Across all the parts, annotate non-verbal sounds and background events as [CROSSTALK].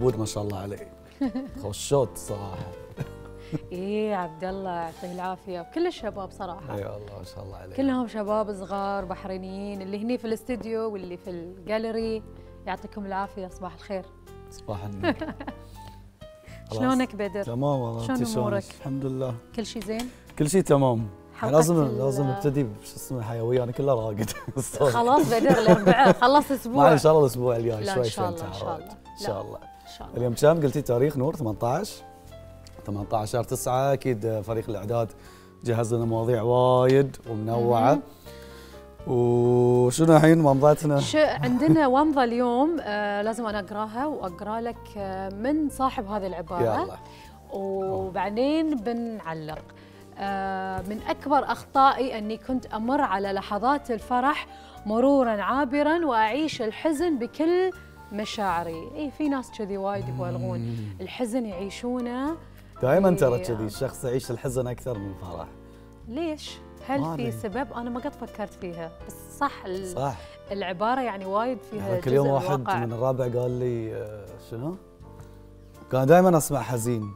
عبود ما شاء الله عليه. [LAUGHS] خوشوت صراحة. إيه عبد الله يعطيه العافية. وكل الشباب صراحة. إي والله ما شاء الله عليه كلهم شباب صغار بحرينيين اللي هني في الاستديو واللي في الجاليري يعطيكم العافية صباح الخير. صباح النور. [LAUGHS] شلونك بدر؟ تمام والله شلون؟ أمورك؟ الحمد لله. كل شيء زين؟ كل شيء تمام. لازم لازم نبتدي بشو اسمه حيويه أنا كله راقد. [LAUGHS] خلاص بدر الاربعاء خلص ما أسبوع. إن شاء الله الأسبوع الجاي شوي شوي إن شاء الله. إن شاء الله. شاء الله. اليوم كم قلتي تاريخ نور 18 18 شهر 9 أكيد فريق الأعداد جهز لنا مواضيع وايد ومنوعة. وشنو الحين ومضتنا. عندنا ومضه اليوم آه لازم أنا أقراها وأقرأ لك آه من صاحب هذه العبارة. يلا وبعدين بنعلق. آه، من أكبر أخطائي أني كنت أمر على لحظات الفرح مرورا عابرا وأعيش الحزن بكل مشاعري إي في ناس كذي وايد يبالغون الحزن يعيشونه دائما ترى إيه. كذي الشخص يعيش الحزن أكثر من الفرح ليش؟ هل في. سبب؟ أنا ما قد فكرت فيها بس صح, صح العبارة يعني وايد فيها يعني جزء كل يوم واحد الواقع. من الرابع قال لي آه، شنو؟ كان دائما أسمع حزين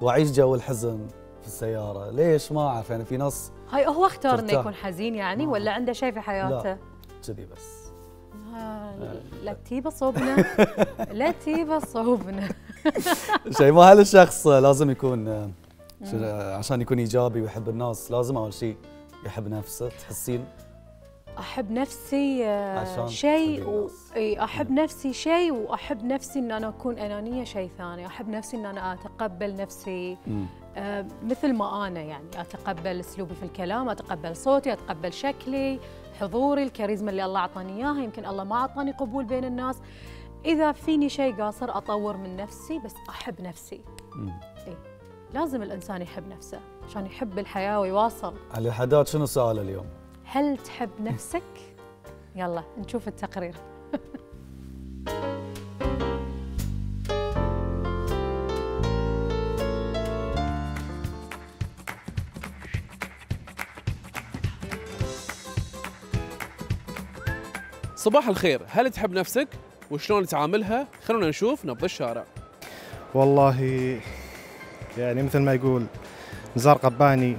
وأعيش جو الحزن في السيارة، ليش ما أعرف يعني في ناس هاي هو اختار انه. يكون حزين يعني ولا عنده شيء في حياته؟ كذي بس لا تجيب صوبنا. لا تجيب صوبنا. شيء ما هل الشخص لازم يكون عشان يكون إيجابي ويحب الناس لازم أول شيء يحب نفسه تحسين. أحب نفسي آه، شيء و... أحب نفسي شيء وأحب نفسي إن أنا أكون أنانية شيء ثاني. أحب نفسي إن أنا أتقبل نفسي. آه، مثل ما أنا يعني أتقبل أسلوبي في الكلام أتقبل صوتي أتقبل شكلي. حضوري الكاريزما اللي الله أعطاني إياها يمكن الله ما أعطاني قبول بين الناس إذا فيني شيء قاصر أطور من نفسي بس أحب نفسي مم. لازم الإنسان يحب نفسه عشان يحب الحياة ويواصل علي الحداد شنو سؤال اليوم؟ هل تحب نفسك؟ يلا نشوف التقرير [LAUGHS] صباح الخير. هل تحب نفسك؟ وشلون تعاملها؟ خلونا نشوف نبض الشارع. والله يعني مثل ما يقول نزار قباني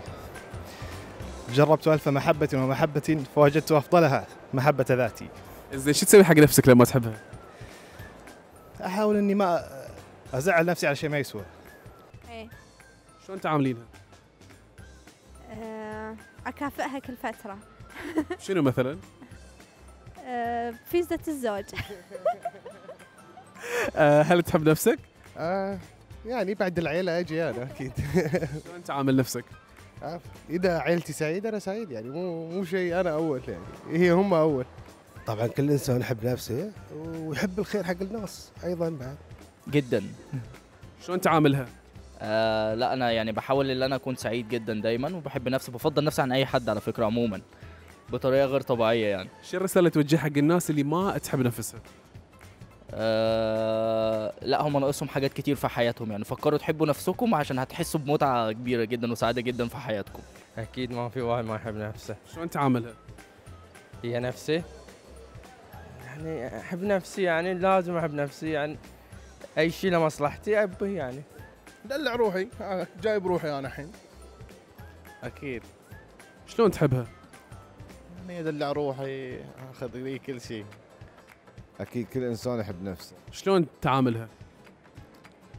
جربت ألف محبة ومحبة فوجدت أفضلها محبة ذاتي. زين شو تسوي حق نفسك لما تحبها؟ أحاول أني ما أزعل نفسي على شيء ما يسوى. إيه. شلون تعاملينها؟ آه، أكافئها كل فترة. شنو مثلا؟ [LAUGHS] آه، فيزة الزوج [LAUGHS] أه هل تحب نفسك؟ آه يعني بعد العيلة أجي أنا أكيد. [LAUGHS] شلون تعامل نفسك. إذا عيلتي سعيدة أنا سعيد يعني مو مو شيء أنا أول يعني هي هم أول. طبعا كل إنسان يحب نفسه ويحب الخير حق الناس أيضا بعد. جدا. شلون تعاملها؟ آه لا أنا يعني بحاول إن أنا أكون سعيد جدا دايما وبحب نفسي بفضل نفسي عن أي حد على فكرة عموما. بطريقة غير طبيعية يعني. شو الرسالة اللي توجهها حق الناس اللي ما تحب نفسها؟ آه لا هم ناقصهم حاجات كتير في حياتهم يعني. فكروا تحبوا نفسكم عشان هتحسوا بمتعة كبيرة جدا وسعادة جدا في حياتكم. أكيد ما في واحد ما يحب نفسه. شلون تعاملها؟ هي نفسي؟ يعني أحب نفسي يعني لازم أحب نفسي يعني. أي شيء لمصلحتي أبه يعني. دلع روحي جايب روحي أنا الحين. أكيد. شلون تحبها؟ أني أدلع روحي أخذ لي كل شيء أكيد كل إنسان يحب نفسه. شلون تعاملها؟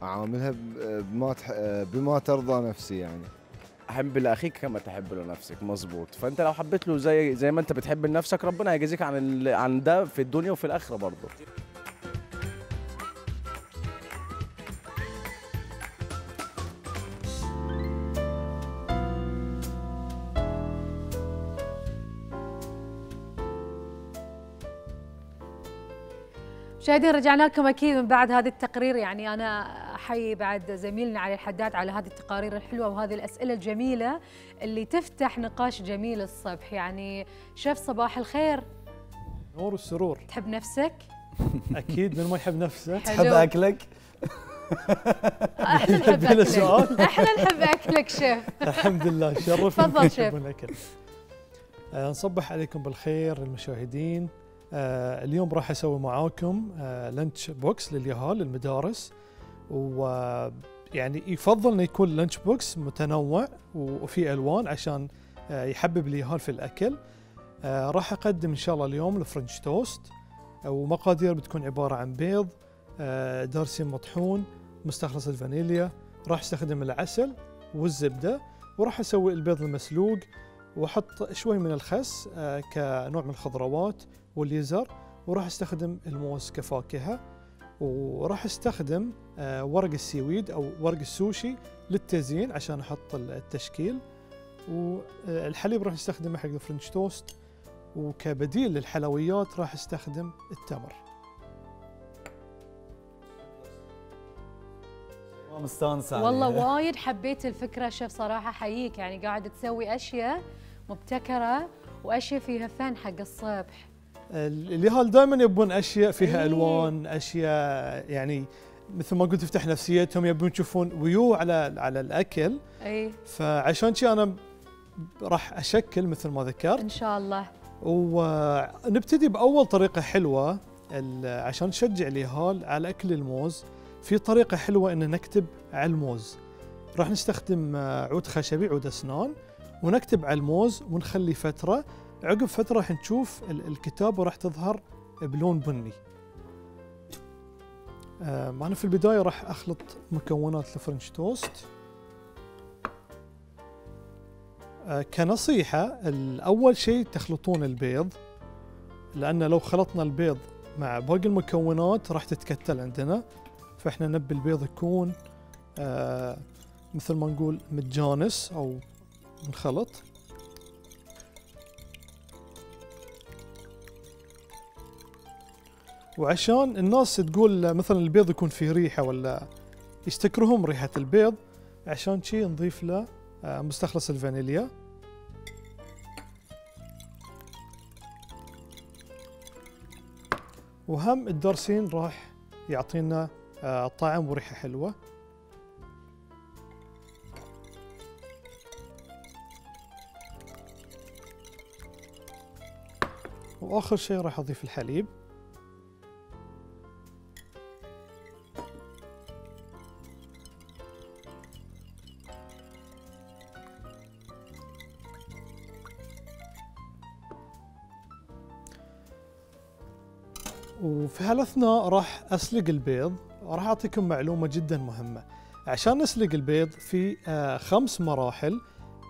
أعاملها بما تح... بما ترضى نفسي يعني. حب لاخيك كما تحب لنفسك مظبوط فأنت لو حبيت له زي زي ما أنت بتحب لنفسك ربنا هيجازيك عن ال... عن ده في الدنيا وفي الآخرة برضه. مشاهدين رجعنا لكم أكيد من بعد هذا التقرير. يعني أنا أحيي بعد زميلنا علي الحداد على هذه التقارير الحلوة وهذه الأسئلة الجميلة اللي تفتح نقاش جميل الصبح. يعني شيف صباح الخير. نور والسرور تحب نفسك؟ [LAUGHS] أكيد من ما يحب نفسه. تحب أكلك؟ إحنا نحب؟ أكلك. إحنا نحب أكلك شيف. الحمد لله شرفنا تفضل شيف. يحبون الاكل آه، نصبح عليكم بالخير المشاهدين اليوم راح أسوي معاكم آه، lunch box لليهال للمدارس. ويعني يفضل إنه يكون lunch box متنوع وفي ألوان عشان آه، يحبب اليهال في الأكل. آه، راح أقدم إن شاء الله اليوم ال French toast ومقادير بتكون عبارة عن بيض آه، دارسين مطحون مستخلص الفانيليا. راح أستخدم العسل والزبدة. وراح أسوي البيض المسلوق. وأحط شوي من الخس آه، كنوع من الخضروات. واليزر وراح أستخدم الموز كفاكهه وراح أستخدم آه، ورق السيويد أو ورق السوشي للتزيين عشان أحط التشكيل. والحليب راح أستخدمه حق الفرنش توست وكبديل للحلويات راح أستخدم التمر. مستانسه والله. وايد حبيت الفكرة شيف صراحة حييك. يعني قاعد تسوي أشياء مبتكرة وأشياء فيها فن حق الصبح. اليهال دائما يبون أشياء فيها إيه. ألوان أشياء يعني مثل ما قلت تفتح نفسيتهم يبون يشوفون ويو على على الأكل. اي فعشان شي أنا راح أشكل مثل ما ذكرت. إن شاء الله. ونبتدي بأول طريقة حلوة عشان نشجع اليهال على أكل الموز في طريقة حلوة إن نكتب على الموز. راح نستخدم عود خشبي عود أسنان ونكتب على الموز ونخلي فترة عقب فترة راح نشوف ال- الكتابه راح تظهر بلون بني. آه، أنا في البداية راح أخلط مكونات الفرنش توست. آه، كنصيحة الأول شيء تخلطون البيض لأن لو خلطنا البيض مع باقي المكونات راح تتكتل عندنا. فإحنا نبي البيض يكون آه مثل ما نقول متجانس أو منخلط وعشان الناس تقول مثلا البيض يكون فيه ريحة ولا يستكرهون ريحة البيض عشان شي نضيف له آه، مستخلص الفانيليا. وهم الدرسين راح يعطينا آه، طعم وريحة حلوة. وآخر شيء راح أضيف الحليب. وفي هالأثناء راح أسلق البيض راح أعطيكم معلومة جدا مهمة. عشان نسلق البيض في آه، خمس مراحل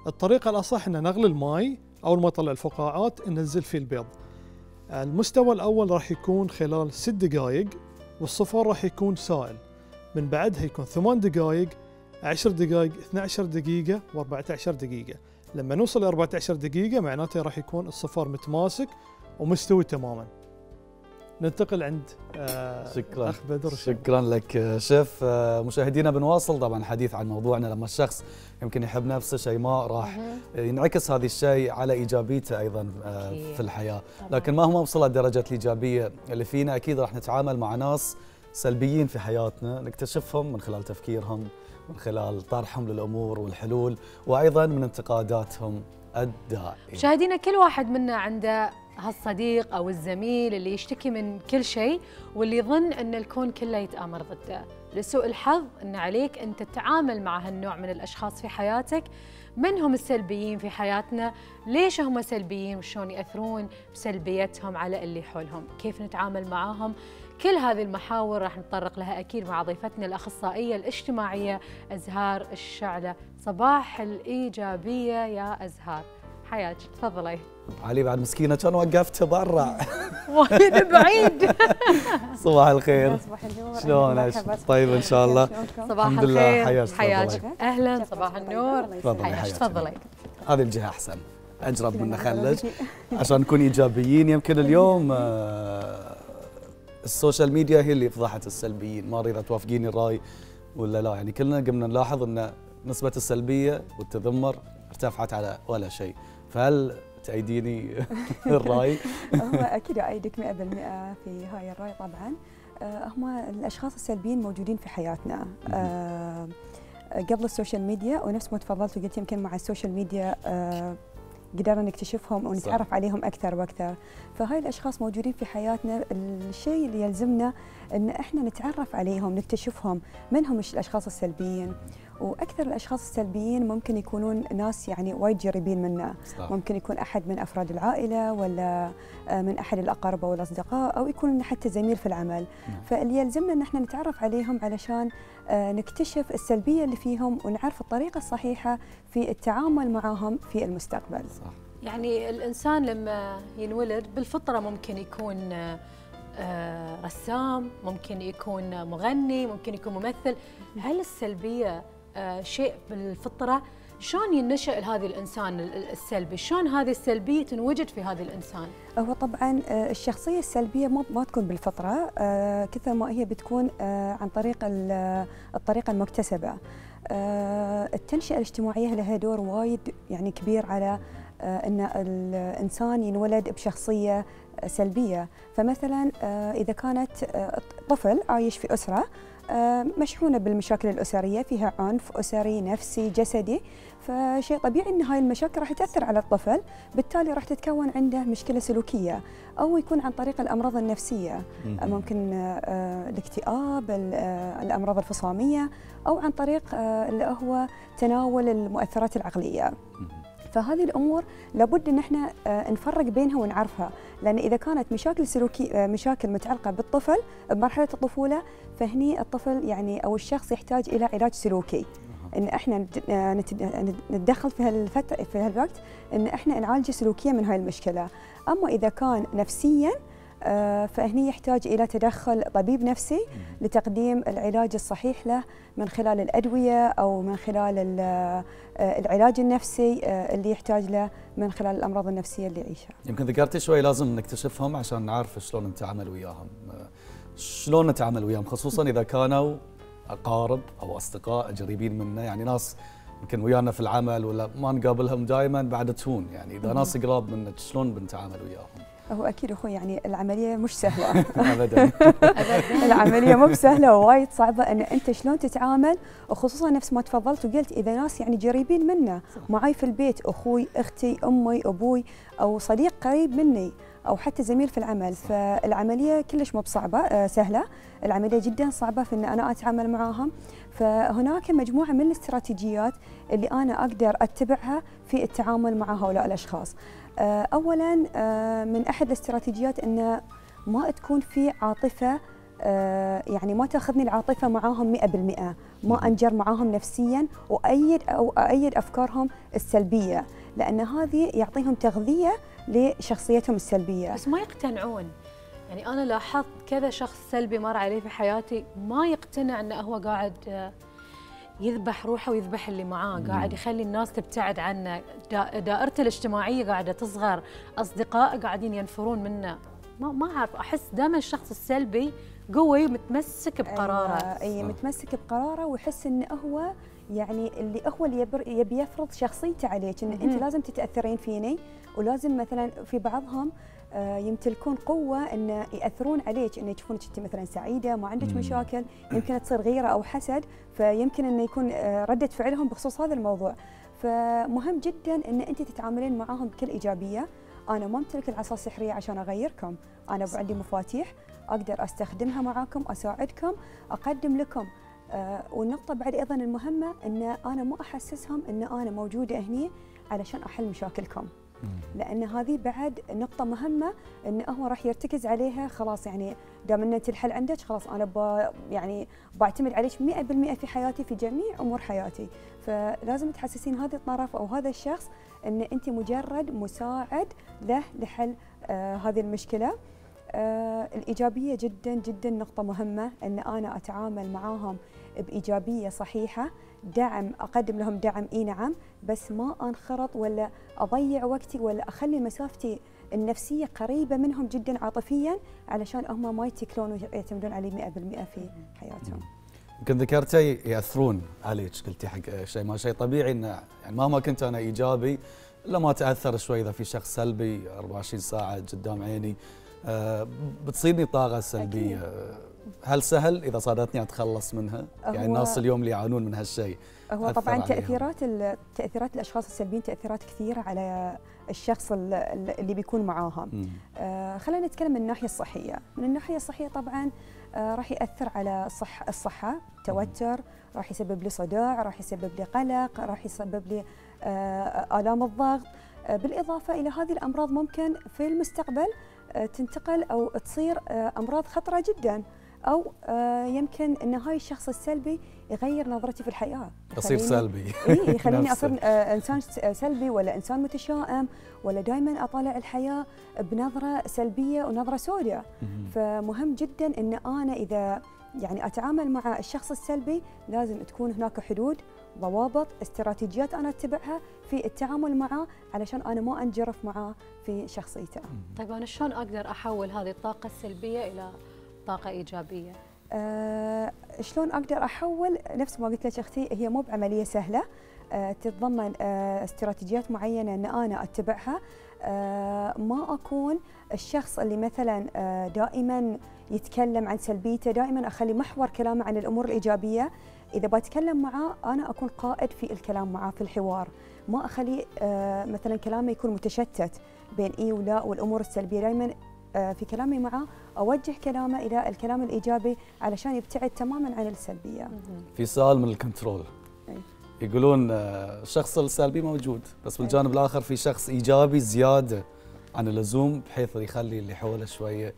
الطريقة الأصح ان نغلي الماي اول ما يطلع الفقاعات ننزل فيه البيض. المستوى الأول راح يكون خلال ست دقائق والصفار راح يكون سائل. من بعدها يكون ثمان دقائق 10 دقائق 12 دقيقة و14 دقيقة. لما نوصل ل 14 دقيقة معناته راح يكون الصفار متماسك ومستوي تماما. ننتقل عند آه شكرا. الأخ بدر شكرا لك آه، شيف. آه، مشاهدينا بنواصل طبعا حديث عن موضوعنا. لما الشخص يمكن يحب نفسه شيماء راح ينعكس هذا الشيء على إيجابيته أيضا. في الحياة. لكن ما هو وصل درجة الإيجابية اللي فينا؟ أكيد راح نتعامل مع ناس سلبيين في حياتنا نكتشفهم من خلال تفكيرهم من خلال طرحهم للأمور والحلول وأيضا من انتقاداتهم الدائمة. مشاهدينا كل واحد منا عنده هالصديق أو الزميل اللي يشتكي من كل شيء واللي يظن أن الكون كله يتآمر ضده. لسوء الحظ أن عليك انت تتعامل مع هالنوع من الأشخاص في حياتك. من هم السلبيين في حياتنا؟ ليش هم سلبيين؟ وشلون يأثرون بسلبيتهم على اللي حولهم؟ كيف نتعامل معاهم؟ كل هذه المحاور راح نتطرق لها أكيد مع ضيفتنا الأخصائية الاجتماعية أزهار الشعلة. صباح الإيجابية يا أزهار. حياك تفضلي. علي بعد مسكينة كان وقفته برا. [LAUGHS] وايد بعيد. [LAUGHS] صباح الخير. صباح النور. شلونك؟ طيب إن شاء الله. صباح الحمد لله. الخير. حياك حياك. أهلا صباح النور. تفضلي تفضلي. هذه الجهة أحسن. اجرب من خلج [LAUGHS] عشان نكون إيجابيين يمكن اليوم آه، ال social media هي اللي فضحت السلبيين. ما ادري اذا توافقيني الرأي ولا لا. يعني كلنا قمنا نلاحظ إن نسبة السلبية والتذمر ارتفعت على ولا شيء. فهل تأيديني [LAUGHS] الرأي؟ هو أكيد أؤيدك 100% في هاي الرأي طبعا. آه، هم الأشخاص السلبيين موجودين في حياتنا. آه، قبل ال social media ونفس ما تفضلت وقلت يمكن مع ال social media آه، قدرنا نكتشفهم ونتعرف عليهم أكثر وأكثر. فهاي الأشخاص موجودين في حياتنا. الشيء اللي يلزمنا إن إحنا نتعرف عليهم نكتشفهم من هم الأشخاص السلبيين؟ وأكثر الأشخاص السلبيين ممكن يكونون ناس يعني وايد جريبين منا صح. ممكن يكون أحد من أفراد العائلة ولا آه، من أحد الأقارب والاصدقاء أو يكون حتى زميل في العمل. فاللي يلزمنا إن إحنا نتعرف عليهم علشان آه، نكتشف السلبية اللي فيهم ونعرف الطريقة الصحيحة في التعامل معهم في المستقبل. صح. يعني الإنسان لما ينولد بالفطرة ممكن يكون آه، رسام ممكن يكون مغني ممكن يكون ممثل. هل السلبية آه، شيء بالفطرة. شلون ينشأ هذا الإنسان السلبي؟ شلون هذه السلبية تنوجد في هذا الإنسان؟ هو طبعا آه، الشخصية السلبية ما ما تكون بالفطرة آه، كثر ما هي بتكون آه، عن طريق ال- الطريقة المكتسبة. آه، التنشئة الاجتماعية لها دور وايد يعني كبير على آه، إن الإنسان ينولد بشخصية آه، سلبية. فمثلا آه، إذا كانت آه، طفل عايش في أسرة آه، مشحونة بالمشاكل الأسرية فيها عنف أسري نفسي جسدي. فشيء طبيعي إن هاي المشاكل راح تأثر على الطفل بالتالي راح تتكون عنده مشكلة سلوكية أو يكون عن طريق الأمراض النفسية. ممكن آه، الاكتئاب ال- آه، الأمراض الفصامية أو عن طريق آه، اللي هو تناول المؤثرات العقلية. فهذه الأمور لابد إن إحنا آه، نفرق بينها ونعرفها. لأن إذا كانت مشاكل سلوكي آه، مشاكل متعلقة بالطفل بمرحلة الطفولة فهني الطفل يعني أو الشخص يحتاج إلى علاج سلوكي. إن إحنا آه، نت- نتدخل في هالفتره في هالوقت إن إحنا نعالجه سلوكيا من هاي المشكلة. أما إذا كان نفسيا فهني يحتاج إلى تدخل طبيب نفسي لتقديم العلاج الصحيح له من خلال الأدوية أو من خلال ال- آه، العلاج النفسي آه، اللي يحتاج له من خلال الأمراض النفسية اللي يعيشها. يمكن ذكرتي شوي لازم نكتشفهم عشان نعرف شلون نتعامل وياهم. آه، شلون نتعامل وياهم خصوصا إذا كانوا أقارب أو أصدقاء قريبين منا. يعني ناس يمكن ويانا في العمل ولا ما نقابلهم دائما بعد تهون. يعني إذا مهم. ناس قراب منك شلون بنتعامل وياهم؟ هو أكيد أخوي يعني العملية مش سهلة. [LAUGHS] ابدا. [LAUGHS] العملية مو بسهلة ووايد صعبة إن أنت شلون تتعامل وخصوصا نفس ما تفضلت وقلت إذا ناس يعني قريبين منا معاي في البيت أخوي أختي أمي أبوي أو صديق قريب مني أو حتى زميل في العمل. فالعملية كلش مو بصعبة آه، سهلة. العملية جدا صعبة في إن أنا أتعامل معاهم. فهناك مجموعة من الاستراتيجيات اللي أنا أقدر أتبعها في التعامل مع هؤلاء الأشخاص. اولا آه، من أحد الاستراتيجيات إن ما تكون في عاطفة آه، يعني ما تأخذني العاطفة معاهم 100% ما أنجر معاهم نفسيا وأيد أو أيد أفكارهم السلبية لأن هذه يعطيهم تغذية لشخصيتهم السلبية. بس ما يقتنعون. يعني أنا لاحظت كذا شخص سلبي مر علي في حياتي ما يقتنع أنه هو قاعد آه، يذبح روحه ويذبح اللي معاه. مم. قاعد يخلي الناس تبتعد عنه دا- دائرته الاجتماعية قاعدة تصغر. أصدقائه قاعدين ينفرون منه. ما ما أعرف. أحس دائما الشخص السلبي قوي متمسك بقراره. أيوة اي متمسك بقراره ويحس انه هو يعني اللي هو اللي يبي يفرض شخصيته عليك. إن أنت. لازم تتأثرين فيني. ولازم مثلا في بعضهم يمتلكون قوة إن يأثرون عليك إن يشوفونك أنت مثلا سعيدة ما عندك. مشاكل يمكن تصير غيرة أو حسد فيمكن انه يكون آه، ردة فعلهم بخصوص هذا الموضوع. فمهم جدا إن أنت تتعاملين معاهم بكل إيجابية. أنا ما أمتلك العصا السحرية عشان أغيركم. أنا أبو عندي مفاتيح أقدر أستخدمها معاكم أساعدكم أقدم لكم. آه والنقطة بعد أيضا المهمة إن أنا ما أحسسهم إن أنا موجودة هني علشان أحل مشاكلكم. لأن هذه بعد نقطة مهمة إن هو راح يرتكز عليها خلاص يعني دام إن أنت الحل عندك خلاص أنا يعني بعتمد عليك 100% في حياتي في جميع أمور حياتي. فلازم تحسسين هذا الطرف أو هذا الشخص إن أنت مجرد مساعد له لحل آه هذه المشكلة. آه الإيجابية جدا جدا نقطة مهمة أن أنا أتعامل معاهم بإيجابية صحيحة. دعم أقدم لهم دعم إي نعم بس ما أنخرط ولا أضيع وقتي ولا أخلي مسافتي النفسية قريبة منهم جدا عاطفيا علشان هم ما يتكلون ويعتمدون علي 100% في حياتهم. يمكن ذكرتي يأثرون عليك قلتي حق شيء ما شيء طبيعي انه يعني مهما كنت أنا إيجابي إلا ما تأثر شوي إذا في شخص سلبي 24 ساعة قدام عيني آه، بتصيبني طاقة سلبية. هل سهل إذا صادتني أتخلص منها؟ يعني الناس اليوم اللي يعانون من هالشيء هو طبعا عليهم. تأثيرات تأثيرات الأشخاص السلبيين تأثيرات كثيرة على الشخص ال- ال- اللي بيكون معاهم. مم. آه خلينا نتكلم من الناحية الصحية. من الناحية الصحية طبعا آه راح يأثر على الصح الصحة توتر راح يسبب لي صداع راح يسبب لي قلق راح يسبب لي آه آلام الضغط. آه بالإضافة إلى هذه الأمراض ممكن في المستقبل آه تنتقل أو تصير آه أمراض خطرة جدا. أو آه يمكن إن هاي الشخص السلبي يغير نظرتي في الحياة يخليني- سلبي اي يخليني. [LAUGHS] أصير آه، إنسان آه، سلبي ولا إنسان متشائم ولا دائما أطالع الحياة بنظرة سلبية ونظرة سوداء مهم. فمهم جدا إن أنا إذا يعني أتعامل مع الشخص السلبي لازم تكون هناك حدود ضوابط استراتيجيات أنا أتبعها في التعامل معه علشان أنا ما أنجرف معه في شخصيته طيب أنا شلون أقدر أحول هذه الطاقة السلبية إلى طاقة إيجابية؟ آه شلون أقدر أحول؟ نفس ما قلت لك أختي هي مو بعملية سهلة. آه تتضمن آه استراتيجيات معينة إن أنا أتبعها. آه ما أكون الشخص اللي مثلا آه دائما يتكلم عن سلبيته دائما أخلي محور كلامه عن الأمور الإيجابية. إذا بتكلم معاه أنا أكون قائد في الكلام معاه في الحوار. ما أخلي آه مثلا كلامي يكون متشتت بين إي ولا والأمور السلبية. دائما آه، في كلامي معاه أوجه كلامه إلى الكلام الإيجابي علشان يبتعد تماما عن السلبية. في سؤال من الكنترول أي. يقولون آه، الشخص السلبي موجود بس بالجانب الآخر في شخص إيجابي زيادة عن اللزوم بحيث يخلي اللي حوله شوية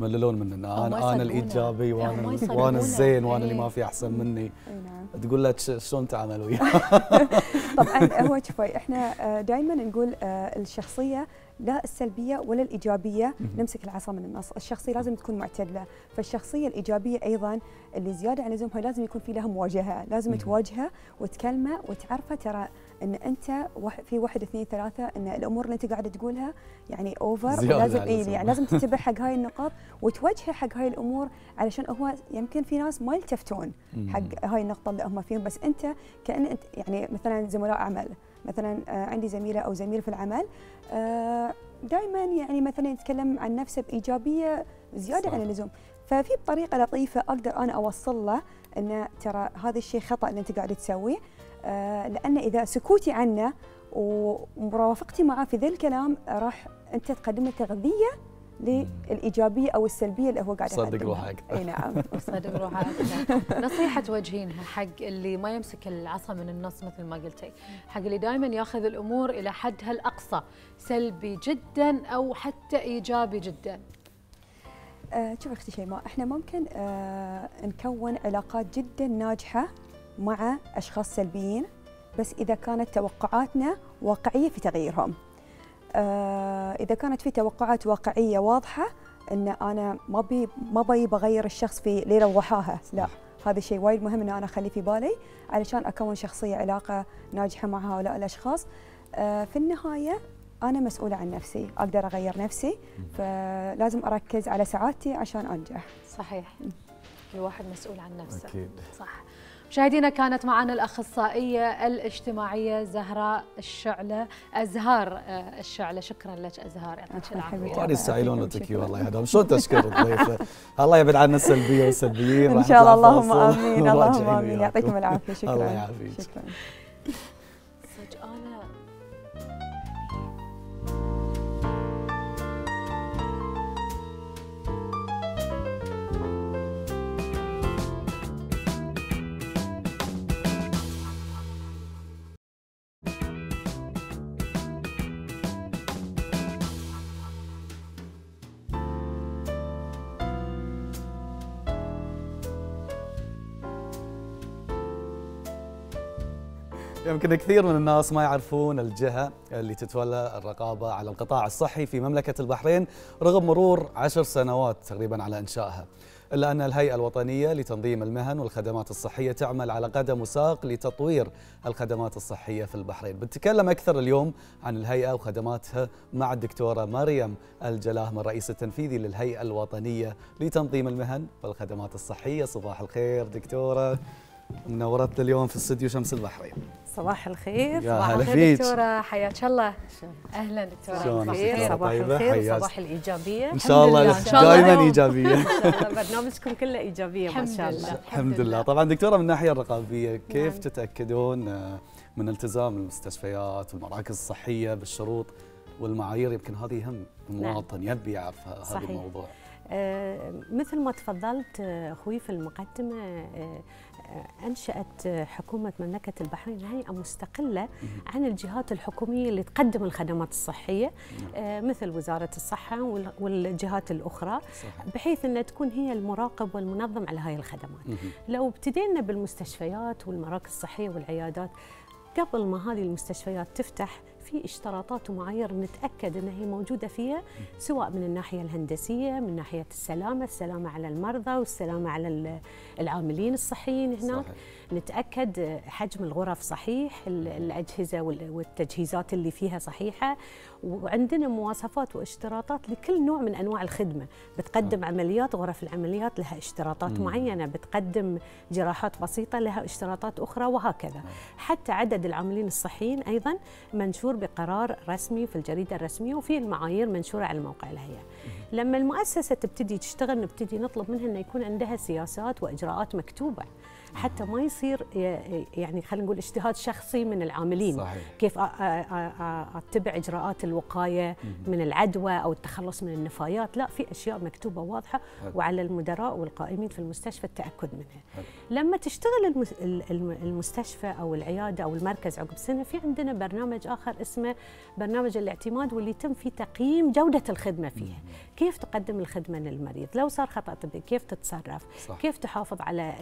يتمللون من أنا أنا. الإيجابي ما وأنا. وأنا الزين وأنا اللي إيه. ما في أحسن مني نعم. تقول لك شلون تعامل وياه [LAUGHS] طبعا هو [LAUGHS] شوي إحنا دائما نقول آه، الشخصية لا السلبية ولا الإيجابية. نمسك العصا من النص، الشخصية لازم تكون معتدلة، فالشخصية الإيجابية أيضا اللي زيادة عن اللزوم هاي لازم يكون في لها مواجهة، لازم. تواجهه وتكلمه وتعرفه ترى إن أنت في واحد اثنين ثلاثة إن الأمور اللي أنت قاعد تقولها يعني over ولازم اي اللزوم. يعني لازم تنتبه حق هاي النقاط وتوجهه حق هاي الأمور علشان هو يمكن في ناس ما يلتفتون حق هاي النقطة اللي هم فيهم بس أنت كأن أنت يعني مثلا زملاء عمل مثلا آه، عندي زميلة أو زميل في العمل دائما يعني مثلا يتكلم عن نفسه بإيجابية زيادة صح. عن اللزوم ففي بطريقة لطيفة أقدر أنا أوصل له أن ترى هذا الشيء خطأ اللي أنت قاعد تسويه آه، لأن إذا سكوتي عنه ومرافقتي معه في ذا الكلام راح أنت تقدم له تغذية للإيجابية أو السلبية اللي هو قاعد صدق يقدمها. روحه أكثر. أي نعم [LAUGHS] صدق روحه أكثر نصيحة توجهينها حق اللي ما يمسك العصا من النص مثل ما قلتي حق اللي دائما ياخذ الأمور إلى حدها الاقصى سلبي جدا أو حتى إيجابي جدا آه، شوف أختي شيماء إحنا ممكن آه نكون علاقات جدا ناجحة مع أشخاص سلبيين بس إذا كانت توقعاتنا واقعية في تغييرهم. آه إذا كانت في توقعات واقعية واضحة إن أنا ما بي ما بي بغير الشخص في ليلة وضحاها، لا هذا الشيء وايد مهم ان أنا أخليه في بالي علشان أكون شخصية علاقة ناجحة مع هؤلاء الأشخاص. آه في النهاية أنا مسؤولة عن نفسي، أقدر أغير نفسي فلازم أركز على سعادتي عشان أنجح. صحيح كل واحد مسؤول عن نفسه أكيد صح مشاهدينا كانت معنا الأخصائية الاجتماعية زهراء الشعلة أزهار آه، الشعلة. شكرا لك أزهار. يعطيك العافية. وأنا يستعيلون لك والله يهداهم. شلون تشكر الضيفة؟ الله يبعد عنا السلبية والسلبيين إن راح شاء الله اللهم وراجعين [LAUGHS] اللهم آمين. وياكم. يعطيكم العافية. شكرا. الله يعافيك. شكرا. يمكن كثير من الناس ما يعرفون الجهة اللي تتولى الرقابة على القطاع الصحي في مملكة البحرين رغم مرور عشر سنوات تقريبا على إنشائها. إلا أن الهيئة الوطنية لتنظيم المهن والخدمات الصحية تعمل على قدم وساق لتطوير الخدمات الصحية في البحرين. بنتكلم أكثر اليوم عن الهيئة وخدماتها مع الدكتورة مريم الجلاهم الرئيس التنفيذي للهيئة الوطنية لتنظيم المهن والخدمات الصحية. صباح الخير دكتورة. منورتنا اليوم في استوديو شمس البحرين. صباح الخير يا صباح هلا الخير فيك. دكتورة حياك الله. أهلا دكتورة. شلونك؟ الخير صباح طيبة؟ الخير. صباح الإيجابية. إن شاء الله دائما الله. [LAUGHS] برنامجكم كله إيجابية ما شاء لله. الله. الحمد لله. طبعا دكتورة من الناحية الرقابية كيف نعم. تتأكدون آه، من التزام المستشفيات والمراكز الصحية بالشروط والمعايير؟ يمكن هذه يهم المواطن يبي يعرف هذا. الموضوع. مثل ما تفضلت آه، أخوي في المقدمة آه، آه، أنشأت آه، حكومة مملكة البحرين هيئة مستقلة عن الجهات الحكومية اللي تقدم الخدمات الصحية آه، مثل وزارة الصحة وال- والجهات الأخرى صحيح. بحيث أنها تكون هي المراقب والمنظم على هاي الخدمات. لو ابتدينا بالمستشفيات والمراكز الصحية والعيادات قبل ما هذه المستشفيات تفتح في اشتراطات ومعايير نتأكد انها هي موجودة فيها سواء من الناحية الهندسية من ناحية السلامة السلامة على المرضى والسلامة على ال- العاملين الصحيين هناك صحيح. نتأكد حجم الغرف صحيح ال- الأجهزة وال- والتجهيزات اللي فيها صحيحة وعندنا مواصفات واشتراطات لكل نوع من أنواع الخدمة. بتقدم عمليات غرف العمليات لها اشتراطات مم. معينة بتقدم جراحات بسيطة لها اشتراطات أخرى وهكذا. حتى عدد العاملين الصحيين أيضا منشور بقرار رسمي في الجريدة الرسمية وفي المعايير منشورة على موقع الهيئة. لما المؤسسة تبتدي تشتغل نبتدي نطلب منها إنه يكون عندها سياسات وإجراءات مكتوبة. حتى ما يصير يعني خلينا نقول اجتهاد شخصي من العاملين صحيح. كيف أتبع إجراءات الوقاية من العدوى أو التخلص من النفايات لا في أشياء مكتوبة واضحة. وعلى المدراء والقائمين في المستشفى التأكد منها. لما تشتغل المس- ال- الم- المستشفى أو العيادة أو المركز عقب سنة في عندنا برنامج آخر اسمه برنامج الاعتماد واللي يتم فيه تقييم جودة الخدمة فيها كيف تقدم الخدمة للمريض لو صار خطأ طبي كيف تتصرف صح. كيف تحافظ على